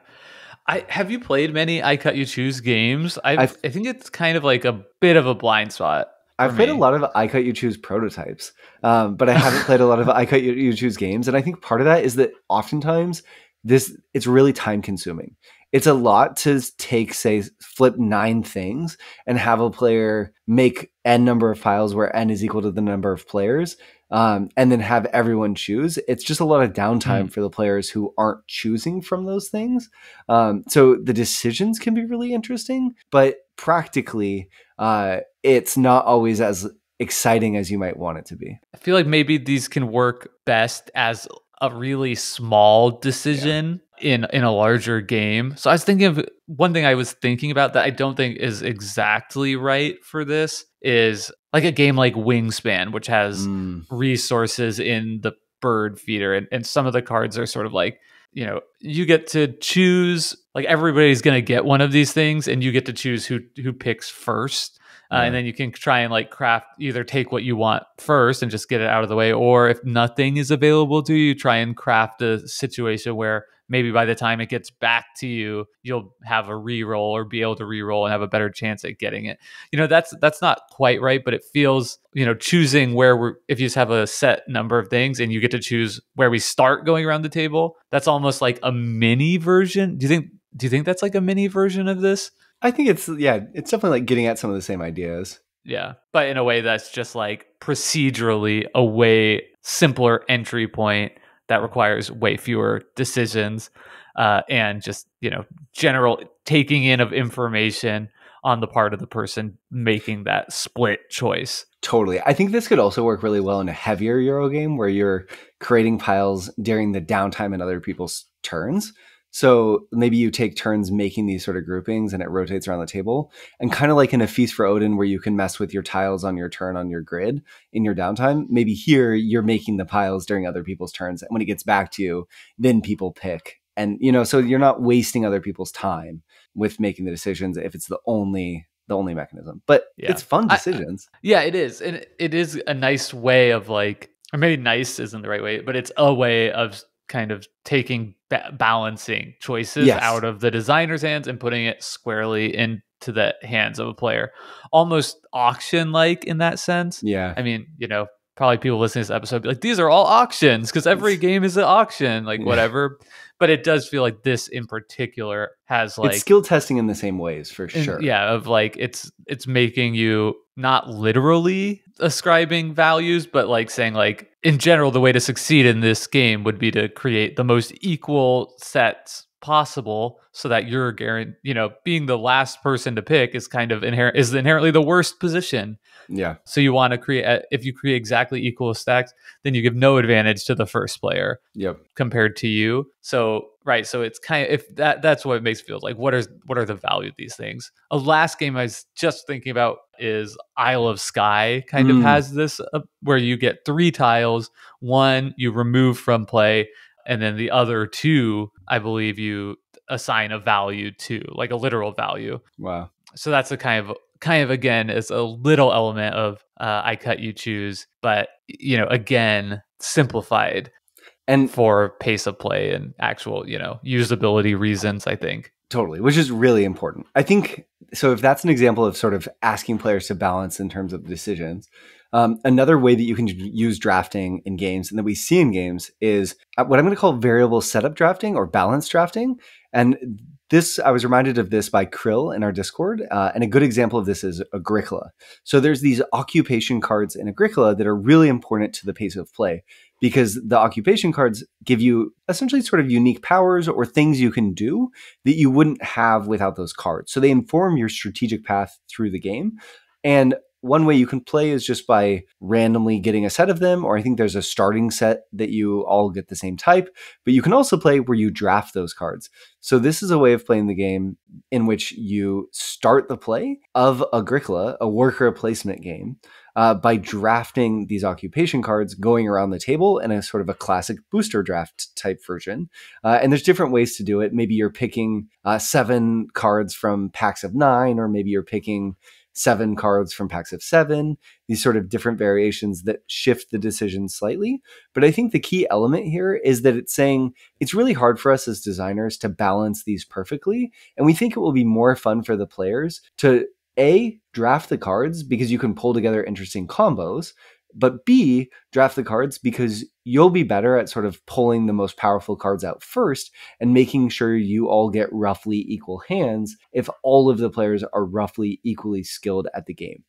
I have you played many I cut you choose games? I I've- think it's kind of like a bit of a blind spot. I've for played a lot of I Cut You Choose prototypes, um, but I haven't played a lot of I Cut You, you Choose games. And I think part of that is that oftentimes this it's really time consuming. It's a lot to take, say, flip nine things and have a player make n number of files where n is equal to the number of players, um, and then have everyone choose. It's just a lot of downtime for the players who aren't choosing from those things. Um, so the decisions can be really interesting, but practically, uh, it's not always as exciting as you might want it to be. I feel like maybe these can work best as a really small decision in in a larger game. So I was thinking of one thing I was thinking about that I don't think is exactly right for this is like a game like Wingspan, which has Mm, resources in the bird feeder and, and some of the cards are sort of like you know you get to choose like everybody's going to get one of these things and you get to choose who who picks first uh, Yeah. and then you can try and like craft either take what you want first and just get it out of the way or if nothing is available to you try and craft a situation where maybe by the time it gets back to you you'll have a reroll or be able to reroll and have a better chance at getting it. You know that's that's not quite right but it feels you know choosing where we're if you just have a set number of things and you get to choose where we start going around the table that's almost like a mini version. Do you think do you think that's like a mini version of this? I think it's yeah, it's definitely like getting at some of the same ideas. yeah but in a way that's just like procedurally a way simpler entry point that requires way fewer decisions uh, and just you know general taking in of information on the part of the person making that split choice Totally. I think this could also work really well in a heavier Euro game where you're creating piles during the downtime in other people's turns. So maybe you take turns making these sort of groupings and it rotates around the table. And kind of like in a Feast for Odin, where you can mess with your tiles on your turn on your grid in your downtime, maybe here you're making the piles during other people's turns. And when it gets back to you, then people pick. And, you know, so you're not wasting other people's time with making the decisions if it's the only the only mechanism. But Yeah. it's fun I- decisions. Yeah, it is. And it- it is a nice way of like, or maybe nice isn't the right way, but it's a way of kind of taking ba- balancing choices Yes. out of the designer's hands and putting it squarely into the hands of a player, almost auction like in that sense. Yeah. I mean, you know, probably people listening to this episode be like, these are all auctions because every game is an auction, like whatever. But it does feel like this in particular has like it's skill testing in the same ways for sure. yeah of like it's it's making you not literally ascribing values but like saying like in general the way to succeed in this game would be to create the most equal sets possible so that you're guaranteed you know being the last person to pick is kind of inherent is inherently the worst position Yeah. so you want to create uh, if you create exactly equal stacks then you give no advantage to the first player Yep. compared to you. So right, so it's kind of if that that's what it makes feel like. What are what are the value of these things? A last game I was just thinking about is Isle of Skye. Kind of Mm. has this uh, where you get three tiles. One you remove from play, and then the other two, I believe you assign a value to, like a literal value Wow. so that's the kind of kind of again is a little element of uh, I cut you choose, but you know again simplified And for pace of play and actual you know usability reasons. I think Totally, which is really important. I think so. If that's an example of sort of asking players to balance in terms of decisions, um, another way that you can use drafting in games and that we see in games is uh, what I'm going to call variable setup drafting or balance drafting. And this, I was reminded of this by Krill in our Discord. Uh, and a good example of this is Agricola. So there's these occupation cards in Agricola that are really important to the pace of play because the occupation cards give you essentially sort of unique powers or things you can do that you wouldn't have without those cards. So they inform your strategic path through the game. And one way you can play is just by randomly getting a set of them, or I think there's a starting set that you all get the same type. But you can also play where you draft those cards. So this is a way of playing the game in which you start the play of Agricola, a worker placement game, uh, by drafting these occupation cards going around the table in a sort of a classic booster draft type version. Uh, and there's different ways to do it. Maybe you're picking uh, seven cards from packs of nine, or maybe you're picking seven cards from packs of seven, these sort of different variations that shift the decision slightly. But I think the key element here is that it's saying it's really hard for us as designers to balance these perfectly. And we think it will be more fun for the players to A, draft the cards because you can pull together interesting combos. But B, draft the cards because you'll be better at sort of pulling the most powerful cards out first and making sure you all get roughly equal hands if all of the players are roughly equally skilled at the game.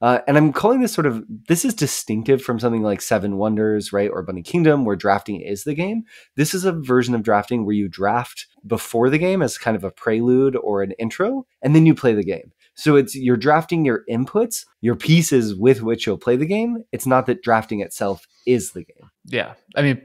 Uh, and I'm calling this sort of this is distinctive from something like Seven Wonders, right, or Bunny Kingdom, where drafting is the game. This is a version of drafting where you draft before the game as kind of a prelude or an intro, and then you play the game. So it's you're drafting your inputs, your pieces with which you'll play the game. It's not that drafting itself is the game. yeah, I mean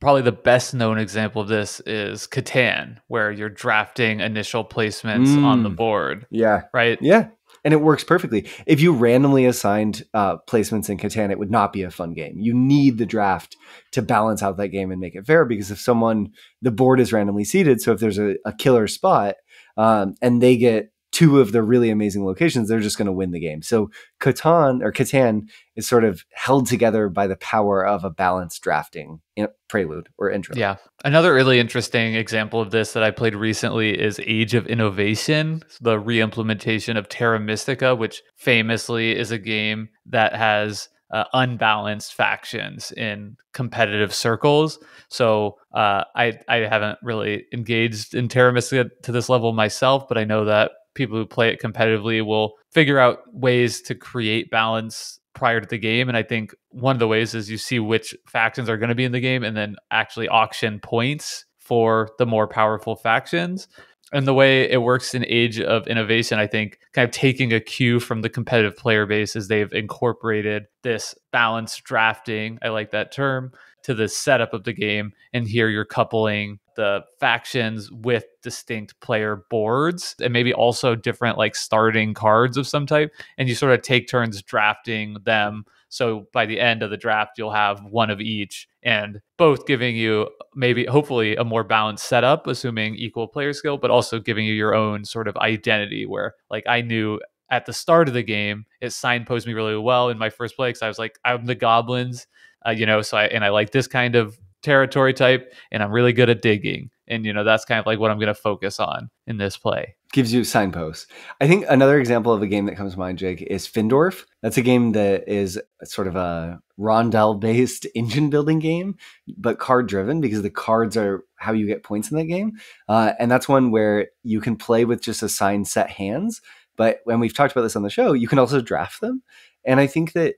probably the best known example of this is Catan, where you're drafting initial placements on the Mm. board, Yeah. right? Yeah. And it works perfectly. If you randomly assigned uh, placements in Catan, it would not be a fun game. You need the draft to balance out that game and make it fair because if someone, the board is randomly seated, so if there's a, a killer spot um, and they get two of the really amazing locations, they're just going to win the game. So Catan or Catan is sort of held together by the power of a balanced drafting in- prelude or intro. Yeah. Another really interesting example of this that I played recently is Age of Innovation, the re-implementation of Terra Mystica, which famously is a game that has uh, unbalanced factions in competitive circles. So uh, I I haven't really engaged in Terra Mystica to this level myself, but I know that people who play it competitively will figure out ways to create balance prior to the game. And I think one of the ways is you see which factions are going to be in the game and then actually auction points for the more powerful factions. And the way it works in Age of Innovation, I think, kind of taking a cue from the competitive player base is they've incorporated this balanced drafting. I like that term to the setup of the game. And here you're coupling the factions with distinct player boards and maybe also different like starting cards of some type. And you sort of take turns drafting them. So by the end of the draft, you'll have one of each and both giving you maybe hopefully a more balanced setup, assuming equal player skill, but also giving you your own sort of identity where like I knew at the start of the game, it signposted me really well in my first play because I was like, I'm the goblins, uh, you know, so I and I like this kind of territory type and I'm really good at digging. And you know, that's kind of like what I'm going to focus on in this play. Gives you signposts. I think another example of a game that comes to mind, Jake, is Findorff. That's a game that is sort of a rondel based engine building game, but card driven because the cards are how you get points in that game. Uh, and that's one where you can play with just assigned set hands. But when we've talked about this on the show, you can also draft them. And I think that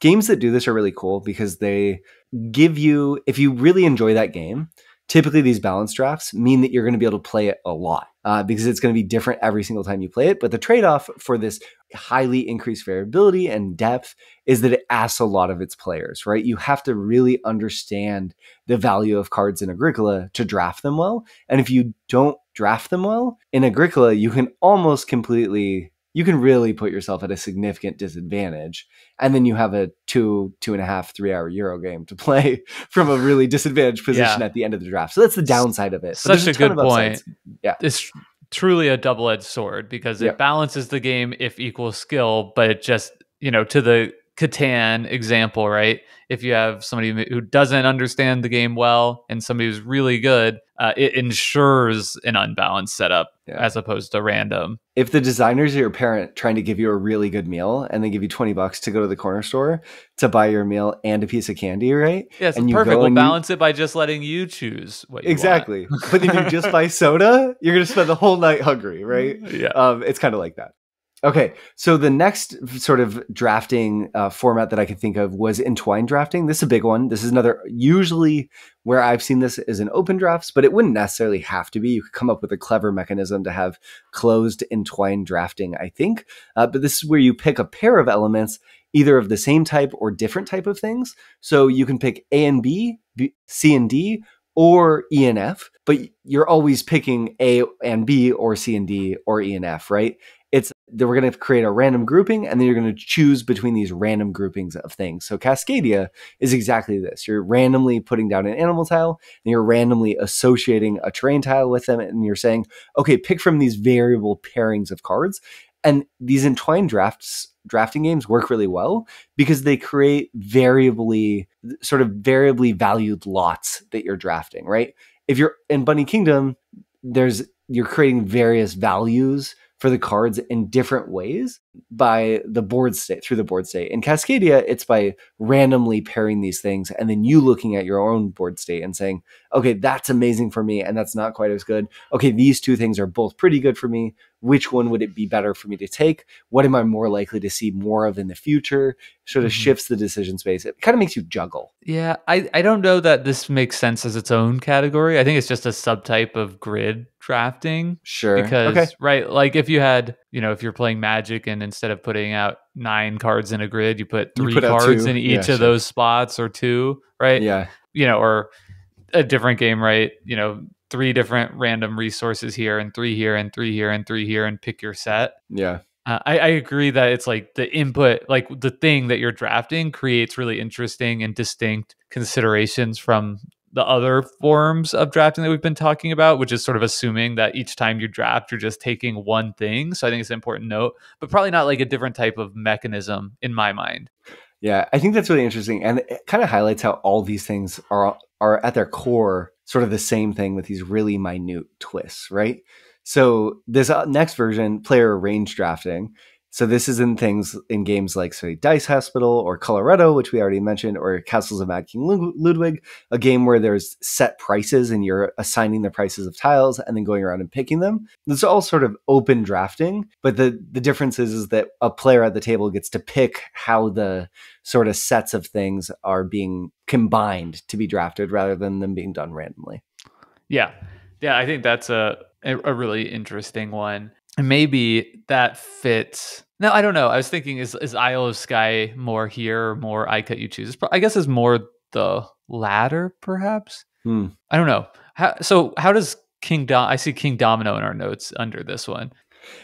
games that do this are really cool because they give you, if you really enjoy that game, typically these balance drafts mean that you're going to be able to play it a lot uh, because it's going to be different every single time you play it. But the trade off for this highly increased variability and depth is that it asks a lot of its players, right? You have to really understand the value of cards in Agricola to draft them well. And if you don't draft them well in Agricola, you can almost completely you can really put yourself at a significant disadvantage. And then you have a two, two and a half, three hour Euro game to play from a really disadvantaged position yeah. at the end of the draft. So that's the downside of it. Such a, a good point. Yeah. It's truly a double edged sword because it balances the game if equal skill, but it just, you know, to the Catan example, right? If you have somebody who doesn't understand the game well and somebody who's really good, uh, it ensures an unbalanced setup yeah. as opposed to random. If the designer's are your parent trying to give you a really good meal and they give you 20 bucks to go to the corner store to buy your meal and a piece of candy, right? Yes, and perfect. We'll balance you... it by just letting you choose what you Exactly. but if you just buy soda, you're going to spend the whole night hungry, right? Yeah. Um, it's kind of like that. Okay, so the next sort of drafting uh, format that I could think of was entwined drafting. This is a big one. This is another, usually where I've seen this is in open drafts, but it wouldn't necessarily have to be. You could come up with a clever mechanism to have closed entwined drafting, I think. Uh, but this is where you pick a pair of elements, either of the same type or different type of things. So you can pick A and B, B C and D, or E and F, but you're always picking A and B or C and D or E and F, right? That we're going to create a random grouping and then you're going to choose between these random groupings of things. So Cascadia is exactly this. You're randomly putting down an animal tile and you're randomly associating a terrain tile with them and you're saying, okay, pick from these variable pairings of cards. And these entwined drafts drafting games work really well because they create variably sort of variably valued lots that you're drafting, right? If you're in Bunny Kingdom, there's you're creating various values for the cards in different ways by the board state through the board state. In Cascadia, it's by randomly pairing these things and then you looking at your own board state and saying, okay, that's amazing for me and that's not quite as good. Okay, these two things are both pretty good for me which one would it be better for me to take? What am I more likely to see more of in the future? Sort of mm-hmm. shifts the decision space. It kind of makes you juggle. Yeah, I, I don't know that this makes sense as its own category. I think it's just a subtype of grid drafting. Sure. Because, okay. right, like if you had, you know, if you're playing Magic and instead of putting out nine cards in a grid, you put three you put cards in each yeah, of sure. those spots or two, right? Yeah. You know, or a different game, right? You know, three different random resources here and three here and three here and three here and pick your set. Yeah. Uh, I, I, agree that it's like the input, like the thing that you're drafting creates really interesting and distinct considerations from the other forms of drafting that we've been talking about, which is sort of assuming that each time you draft, you're just taking one thing. So I think it's an important note, but probably not like a different type of mechanism in my mind. Yeah, I think that's really interesting. And it kind of highlights how all these things are are at their core sort of the same thing with these really minute twists, right? So this uh, next version, player range drafting. So this is in things in games like say Dice Hospital or Coloretto, which we already mentioned, or Castles of Mad King Ludwig, a game where there's set prices and you're assigning the prices of tiles and then going around and picking them. Is all sort of open drafting, but the the difference is, is that a player at the table gets to pick how the sort of sets of things are being combined to be drafted rather than them being done randomly. Yeah. Yeah, I think that's a a really interesting one. And maybe that fits no, I don't know. I was thinking is is Isle of Skye more here or more I cut you choose? I guess is more the latter, perhaps. Hmm. I don't know. How, so how does King Dom? I see Kingdomino in our notes under this one.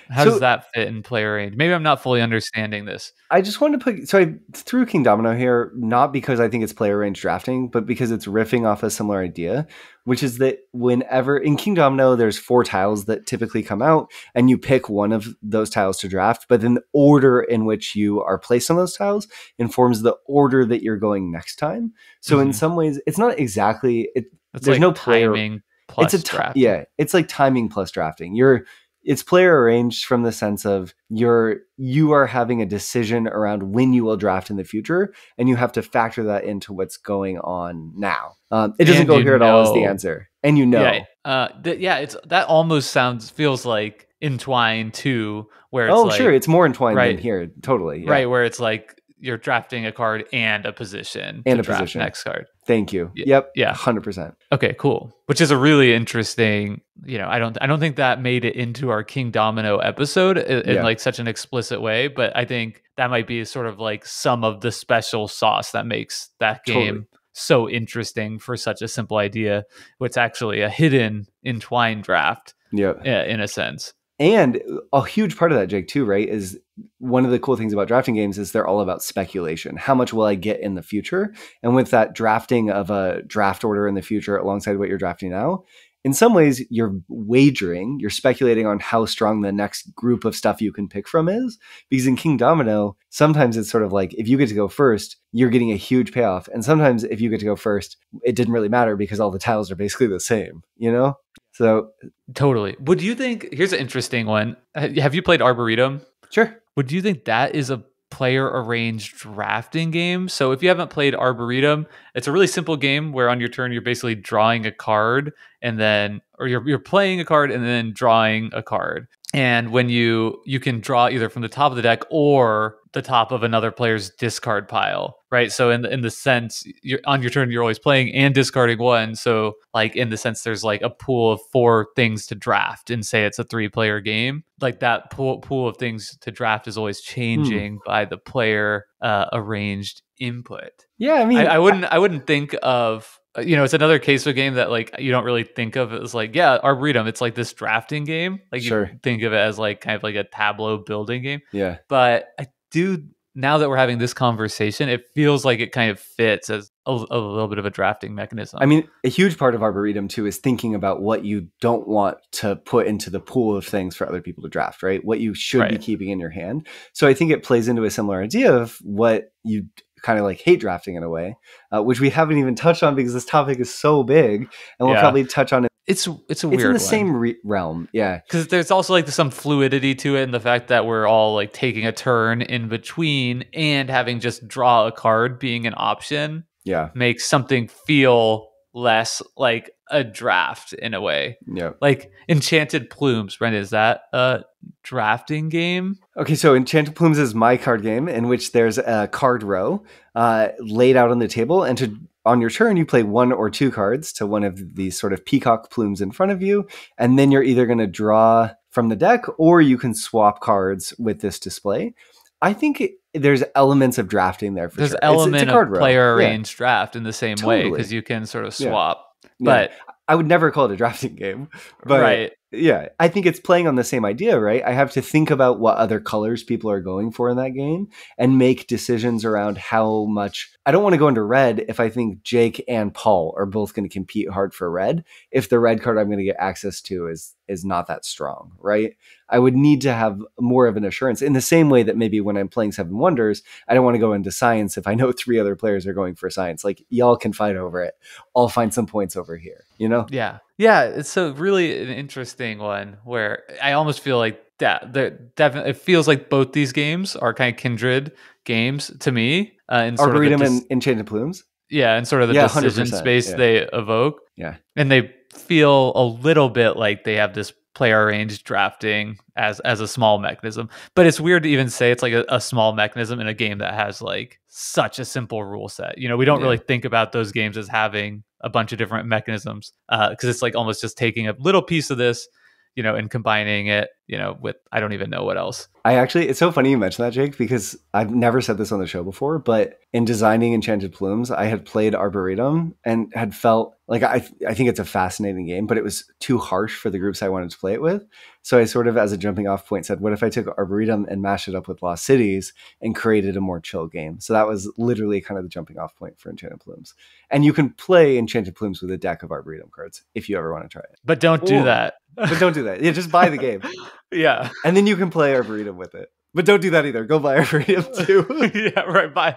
How So- does that fit in player range? Maybe I'm not fully understanding this. I just wanted to put so I threw Kingdomino here not because I think it's player range drafting, but because it's riffing off a similar idea, which is that whenever in Kingdomino there's four tiles that typically come out, and you pick one of those tiles to draft, but then the order in which you are placed on those tiles informs the order that you're going next time. So in Mhm. some ways, it's not exactly it, It's There's like no player- timing plus it's a yeah it's like timing plus drafting you're it's player arranged from the sense of you're you are having a decision around when you will draft in the future and you have to factor that into what's going on now um, it doesn't And go here at all is the answer and you know Yeah, uh, th- yeah. It's that almost sounds feels like entwined too, where it's oh like, sure it's more entwined right. than here totally yeah. right where it's like you're drafting a card and a position And to a draft position. next card. Thank you Yeah, yep yeah. 100% Okay, cool. Which is a really interesting. You know, I don't, I don't think that made it into our Kingdomino episode in, in Yeah. like such an explicit way, but I think that might be sort of like some of the special sauce that makes that game Totally. so interesting for such a simple idea. It's actually a hidden entwined draft yep uh, in a sense. And a huge part of that, Jake, too, right, is one of the cool things about drafting games is they're all about speculation. How much will I get in the future? And with that drafting of a draft order in the future alongside what you're drafting now, in some ways you're wagering, you're speculating on how strong the next group of stuff you can pick from is. Because in Kingdomino, sometimes it's sort of like if you get to go first, you're getting a huge payoff. And sometimes if you get to go first, it didn't really matter because all the tiles are basically the same, you know? So Totally. Would you think? Here's an interesting one. Have you played Arboretum? sure. Would you think that is a player arranged drafting game? So if you haven't played Arboretum, it's a really simple game where on your turn you're basically drawing a card and then or you're you're playing a card and then drawing a card. And when you you can draw either from the top of the deck or the top of another player's discard pile, right? So in the, in the sense you're on your turn you're always playing and discarding one. So like in the sense there's like a pool of four things to draft and say it's a three player game. Like that pool pool of things to draft is always changing by the player uh, arranged input. Yeah, I mean, I, I wouldn't I wouldn't think of Uh, you know it's another case of game that like you don't really think of as like yeah arboretum it's like this drafting game like Sure. you think of it as like kind of like a tableau building game yeah. but I do now that we're having this conversation it feels like it kind of fits as a, a little bit of a drafting mechanism I mean, a huge part of Arboretum too is thinking about what you don't want to put into the pool of things for other people to draft, right? What you should be keeping in your hand. So I think it plays into a similar idea of what you kind of like hate drafting in a way, uh, which we haven't even touched on because this topic is so big, and we'll Yeah. probably touch on it. it's it's a It's weird in the one. same re- realm, yeah. because there's also like some fluidity to it and the fact that we're all like taking a turn in between and having just draw a card being an option Yeah, makes something feel less like a draft in a way yeah. like enchanted plumes Brendan, is that a drafting game Okay, so Enchanted Plumes is my card game in which there's a card row uh, laid out on the table, and to on your turn you play one or two cards to one of these sort of peacock plumes in front of you, and then you're either going to draw from the deck or you can swap cards with this display. I think it, there's elements of drafting there for there's sure. It's- it's a element card of row. player Yeah, arranged draft in the same way because you can sort of swap yeah. But I would never call it a drafting game, but right yeah, I think it's playing on the same idea, right? I have to think about what other colors people are going for in that game and make decisions around how much. I don't want to go into red if I think Jake and Paul are both going to compete hard for red. If the red card I'm going to get access to is is not that strong, right? I would need to have more of an assurance in the same way that maybe when I'm playing Seven Wonders, I don't want to go into science if I know three other players are going for science. Like y'all can fight over it. I'll find some points over here, you know? Yeah. Yeah. It's so really an interesting one where I almost feel like that definitely it feels like both these games are kind of kindred games to me. Uh, in sort Arboretum of dis- and Enchanted Plumes. yeah, and sort of the Yeah, decision space yeah. they evoke. Yeah. And they feel a little bit like they have this player arranged drafting as as a small mechanism. But it's weird to even say it's like a, a small mechanism in a game that has like such a simple rule set. You know, we don't Yeah. really think about those games as having a bunch of different mechanisms Uh because it's like almost just taking a little piece of this, you know, and combining it, you know, with I don't even know what else. I actually, it's so funny you mentioned that, Jake, because I've never said this on the show before, but in designing Enchanted Plumes, I had played Arboretum and had felt like I I think it's a fascinating game, but it was too harsh for the groups I wanted to play it with. So I sort of, as a jumping off point, said, "What if I took Arboretum and mashed it up with Lost Cities and created a more chill game?" So that was literally kind of the jumping off point for Enchanted Plumes. And you can play Enchanted Plumes with a deck of Arboretum cards if you ever want to try it. But don't do that. But don't do that. Yeah, just buy the game, yeah. and then you can play Arboretum with it. But don't do that either. Go buy Arboretum too. yeah, right. Bye.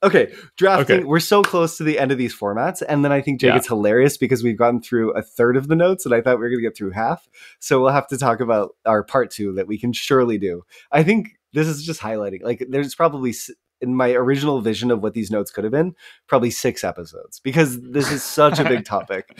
Okay, drafting. Okay. We're so close to the end of these formats, and then I think Jake, Yeah. it's hilarious because we've gotten through a third of the notes, and I thought we were going to get through half. So we'll have to talk about our part two that we can surely do. I think this is just highlighting. Like, there's probably s- in my original vision of what these notes could have been, probably six episodes because this is such a big topic.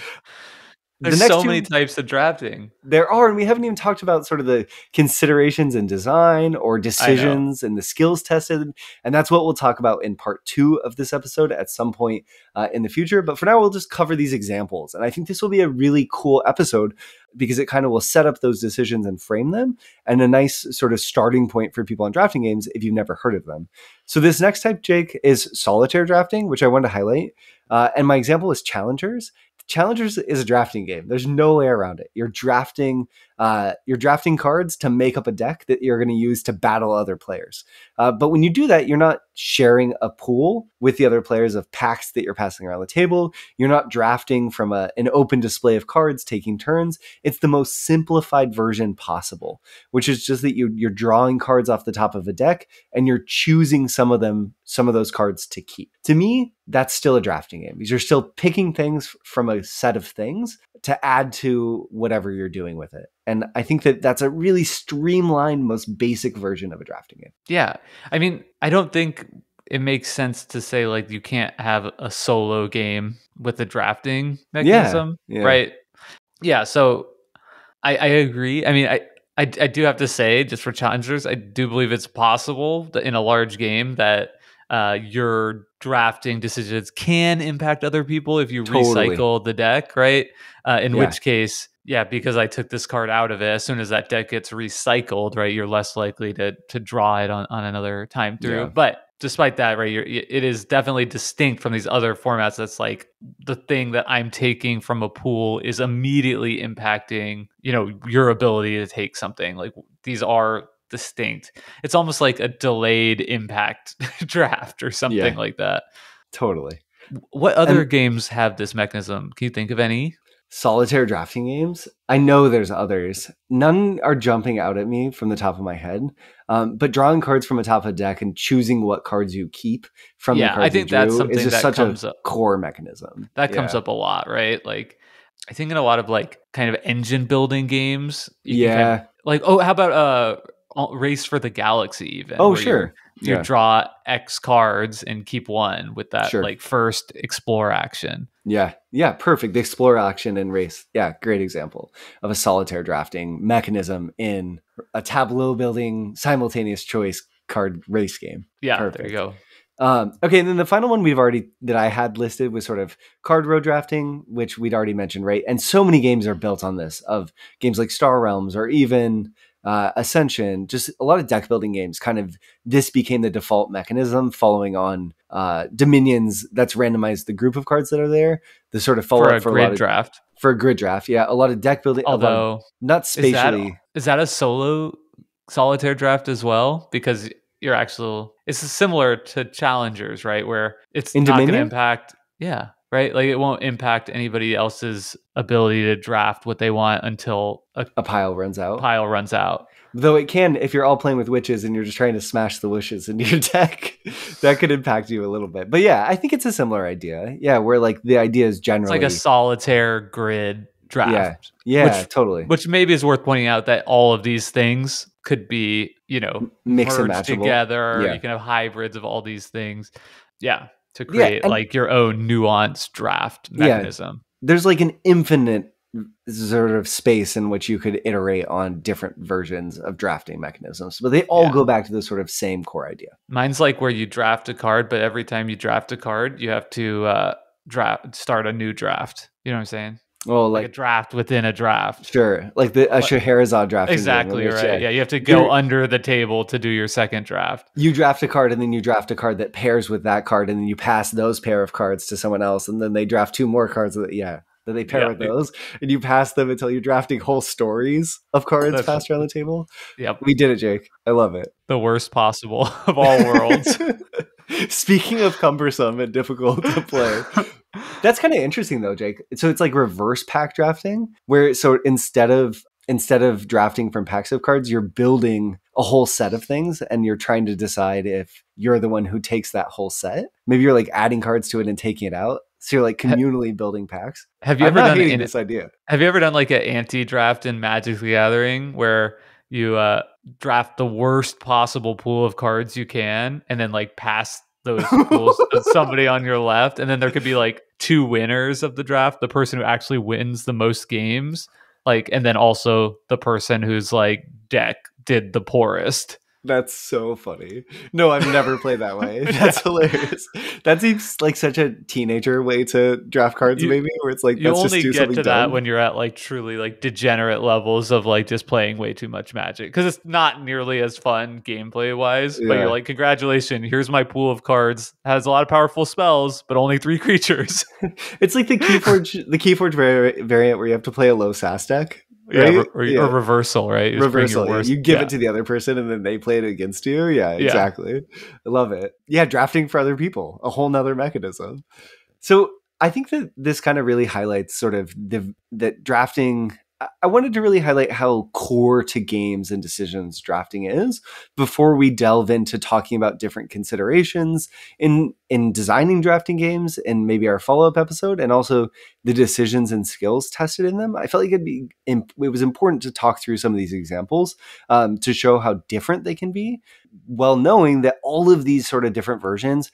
There's next so two- many types of drafting. There are, and we haven't even talked about sort of the considerations in design or decisions and the skills tested. And that's what we'll talk about in part two of this episode at some point uh, in the future. But for now, we'll just cover these examples. And I think this will be a really cool episode because it kind of will set up those decisions and frame them and a nice sort of starting point for people on drafting games if you've never heard of them. So, this next type, Jake, is solitaire drafting, which I wanted to highlight. Uh, and my example is challengers. Challengers is a drafting game. There's no way around it. You're drafting, uh, you're drafting cards to make up a deck that you're going to use to battle other players. Uh, but when you do that, you're not sharing a pool with the other players of packs that you're passing around the table. You're not drafting from a, an open display of cards, taking turns. It's the most simplified version possible, which is just that you, you're drawing cards off the top of a deck and you're choosing some of them, some of those cards to keep. To me, that's still a drafting game because you're still picking things from a set of things to add to whatever you're doing with it. And I think that that's a really streamlined, most basic version of a drafting game. Yeah. I mean, I don't think it makes sense to say like you can't have a solo game with a drafting mechanism, yeah. right? Yeah. So I, I agree. I mean, I, I I do have to say, just for challengers, I do believe it's possible that in a large game that uh, your drafting decisions can impact other people if you Totally. recycle the deck, right? Uh, in Yeah. which case, yeah, because I took this card out of it, as soon as that deck gets recycled, right, you're less likely to to draw it on, on another time through. Yeah. But despite that, right, you're, it is definitely distinct from these other formats. That's like the thing that I'm taking from a pool is immediately impacting, you know, your ability to take something. Like these are distinct. It's almost like a delayed impact draft or something Yeah. like that. Totally. What other And- games have this mechanism? Can you think of any? Solitaire drafting games. I know there's others. None are jumping out at me from the top of my head. Um, but drawing cards from a top of a deck and choosing what cards you keep from Yeah, the I cards think you that's drew something is just that such comes a up- core mechanism. That comes Yeah. up a lot, right? Like I think in a lot of like kind of engine building games. you can kind Yeah. of- like oh, how about uh Race for the Galaxy even? Oh, sure. You Yeah. draw X cards and keep one with that Sure. like first explore action. Yeah, yeah, perfect. The explore action and race. Yeah, great example of a solitaire drafting mechanism in a tableau building simultaneous choice card race game. Yeah, there Perfect. you go. Um, okay, and then the final one we've already that I had listed was sort of card row drafting, which we'd already mentioned, right? And so many games are built on this of games like Star Realms or even uh, Ascension, just a lot of deck building games. Kind of this became the default mechanism following on uh, Dominions. That's randomized the group of cards that are there. The sort of follow For up a for a grid lot of, draft. for a grid draft. Yeah, a lot of deck building. a lot of- Although not spatially. is that a solo solitaire draft as well? Because you're actual it's similar to challengers, right? Where it's In not going to impact yeah, right? Like it won't impact anybody else's ability to draft what they want until a a pile runs out. pile runs out. Though it can, if you're all playing with witches and you're just trying to smash the wishes into your deck, that could impact you a little bit. But yeah, I think it's a similar idea. Yeah, where like the idea is It's generally like a solitaire grid draft. yeah, which- totally Which maybe is worth pointing out that all of these things could be, you know, mix and merged together. Yeah. You can have hybrids of all these things. Yeah. To Yeah, create and- like your own nuanced draft Yeah. mechanism. There's like an infinite sort of space in which you could iterate on different versions of drafting mechanisms, but they all Yeah. go back to the sort of same core idea. Mine's like where you draft a card, but every time you draft a card, you have to uh draft start a new draft. You know what I'm saying? Oh, like, like, a draft within a draft. sure, like the a Scheherazade draft. Exactly right. Yeah, you have to go You're- under the table to do your second draft. You draft a card, and then you draft a card that pairs with that card, and then you pass those pair of cards to someone else, and then they draft two more cards. That, yeah, then they pair Yeah. with those, and you pass them until you're drafting whole stories of cards passed around the table. Yep, We did it, Jake. I love it. the worst possible of all worlds. Speaking of cumbersome and difficult to play, that's kind of interesting though, Jake. So it's like reverse pack drafting, where so instead of instead of drafting from packs of cards, you're building a whole set of things, and you're trying to decide if you're the one who takes that whole set. Maybe you're like adding cards to it and taking it out. So you're like communally building packs. Have you I'm ever done an, this idea. Have you ever done like an anti-draft in Magic the Gathering where you uh, draft the worst possible pool of cards you can, and then like pass those to somebody on your left, and then there could be like two winners of the draft: the person who actually wins the most games, like, and then also the person who's like deck did the poorest. That's so funny. No, I've never played that way. That's hilarious. That seems like such a teenager way to draft cards, You- maybe, where it's like You only get to that when you're at like truly like degenerate levels of like just playing way too much Magic because it's not nearly as fun gameplay wise. But you're like, congratulations, here's my pool of cards. Has a lot of powerful spells, but only three creatures. It's like the Keyforge, the Keyforge vari- variant where you have to play a low SAS deck. Yeah, Right? or, Yeah. or reversal, right? Just Reversal. yeah. You give it to the other person and then they play it against you. Yeah, Yeah. exactly. I love it. Yeah, drafting for other people, a whole nother mechanism. So I think that this kind of really highlights sort of the that drafting. I- wanted to really highlight how core to games and decisions drafting is before we delve into talking about different considerations in in designing drafting games and maybe our follow-up episode and also the decisions and skills tested in them. I felt like it'd be it was important to talk through some of these examples um, to show how different they can be, while knowing that all of these sort of different versions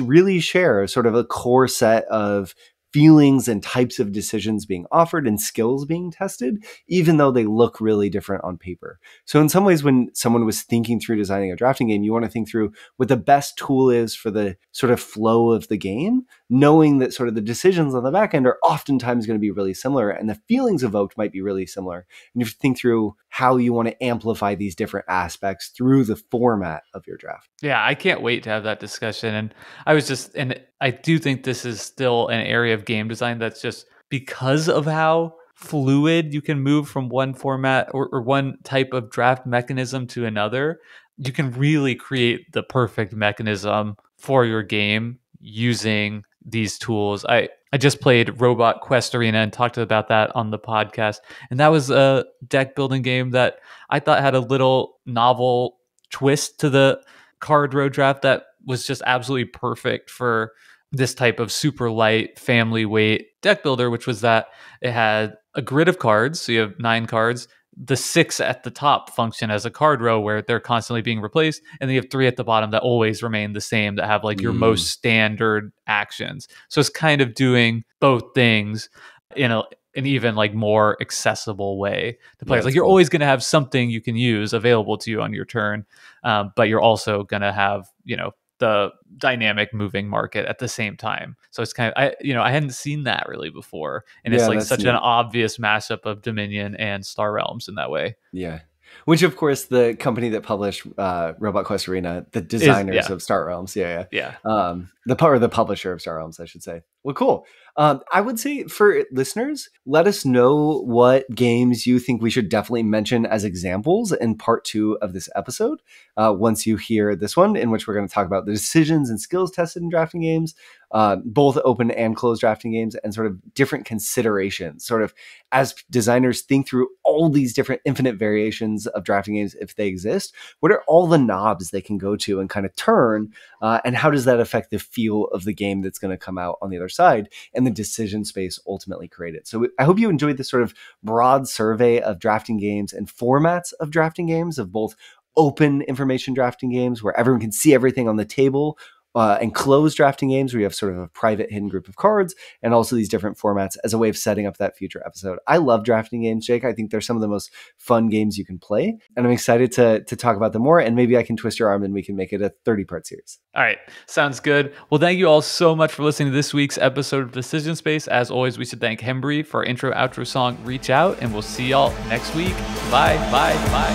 really share sort of a core set of feelings and types of decisions being offered and skills being tested, even though they look really different on paper. So, in some ways, when someone was thinking through designing a drafting game, you want to think through what the best tool is for the sort of flow of the game, knowing that sort of the decisions on the back end are oftentimes going to be really similar and the feelings evoked might be really similar. And you think through how you want to amplify these different aspects through the format of your draft. Yeah, I can't wait to have that discussion. And I was just, and I do think this is still an area of game design that's just because of how fluid you can move from one format or, or one type of draft mechanism to another. You can really create the perfect mechanism for your game using these tools. I, I just played Robot Quest Arena and talked about that on the podcast. And that was a deck building game that I thought had a little novel twist to the card row draft that was just absolutely perfect for this type of super light family weight deck builder, which was that it had a grid of cards. So you have nine cards. The six at the top function as a card row where they're constantly being replaced. And then you have three at the bottom that always remain the same, that have like your Mm. most standard actions. So it's kind of doing both things in a an even like more accessible way to players. that's like you're cool. always going to have something you can use available to you on your turn, um, but you're also going to have you know the dynamic moving market at the same time. So it's kind of I you know I hadn't seen that really before, and it's like such neat. an obvious mashup of Dominion and Star Realms in that way. Yeah. Which, of course, the company that published uh, Robot Quest Arena, the designers yeah. of Star Realms, yeah, Yeah, yeah, um, the or the publisher of Star Realms, I should say. Well, cool. Um, I would say for listeners, let us know what games you think we should definitely mention as examples in part two of this episode. Uh, once you hear this one, in which we're going to talk about the decisions and skills tested in drafting games, uh, both open and closed drafting games, and sort of different considerations. Sort of as designers think through all these different infinite variations of drafting games, if they exist, what are all the knobs they can go to and kind of turn, uh, and how does that affect the feel of the game that's going to come out on the other side and the decision space ultimately created? So I hope you enjoyed this sort of broad survey of drafting games and formats of drafting games of both open information drafting games where everyone can see everything on the table uh, and closed drafting games where you have sort of a private hidden group of cards, and also these different formats as a way of setting up that future episode. I love drafting games, Jake. I think they're some of the most fun games you can play, and I'm excited to to talk about them more. And maybe I can twist your arm and we can make it a 30 part series. All right, sounds good. Well, thank you all so much for listening to this week's episode of Decision Space. As always, we should thank Hembree for our intro outro song "Reach Out," and we'll see y'all next week. Bye, bye, bye.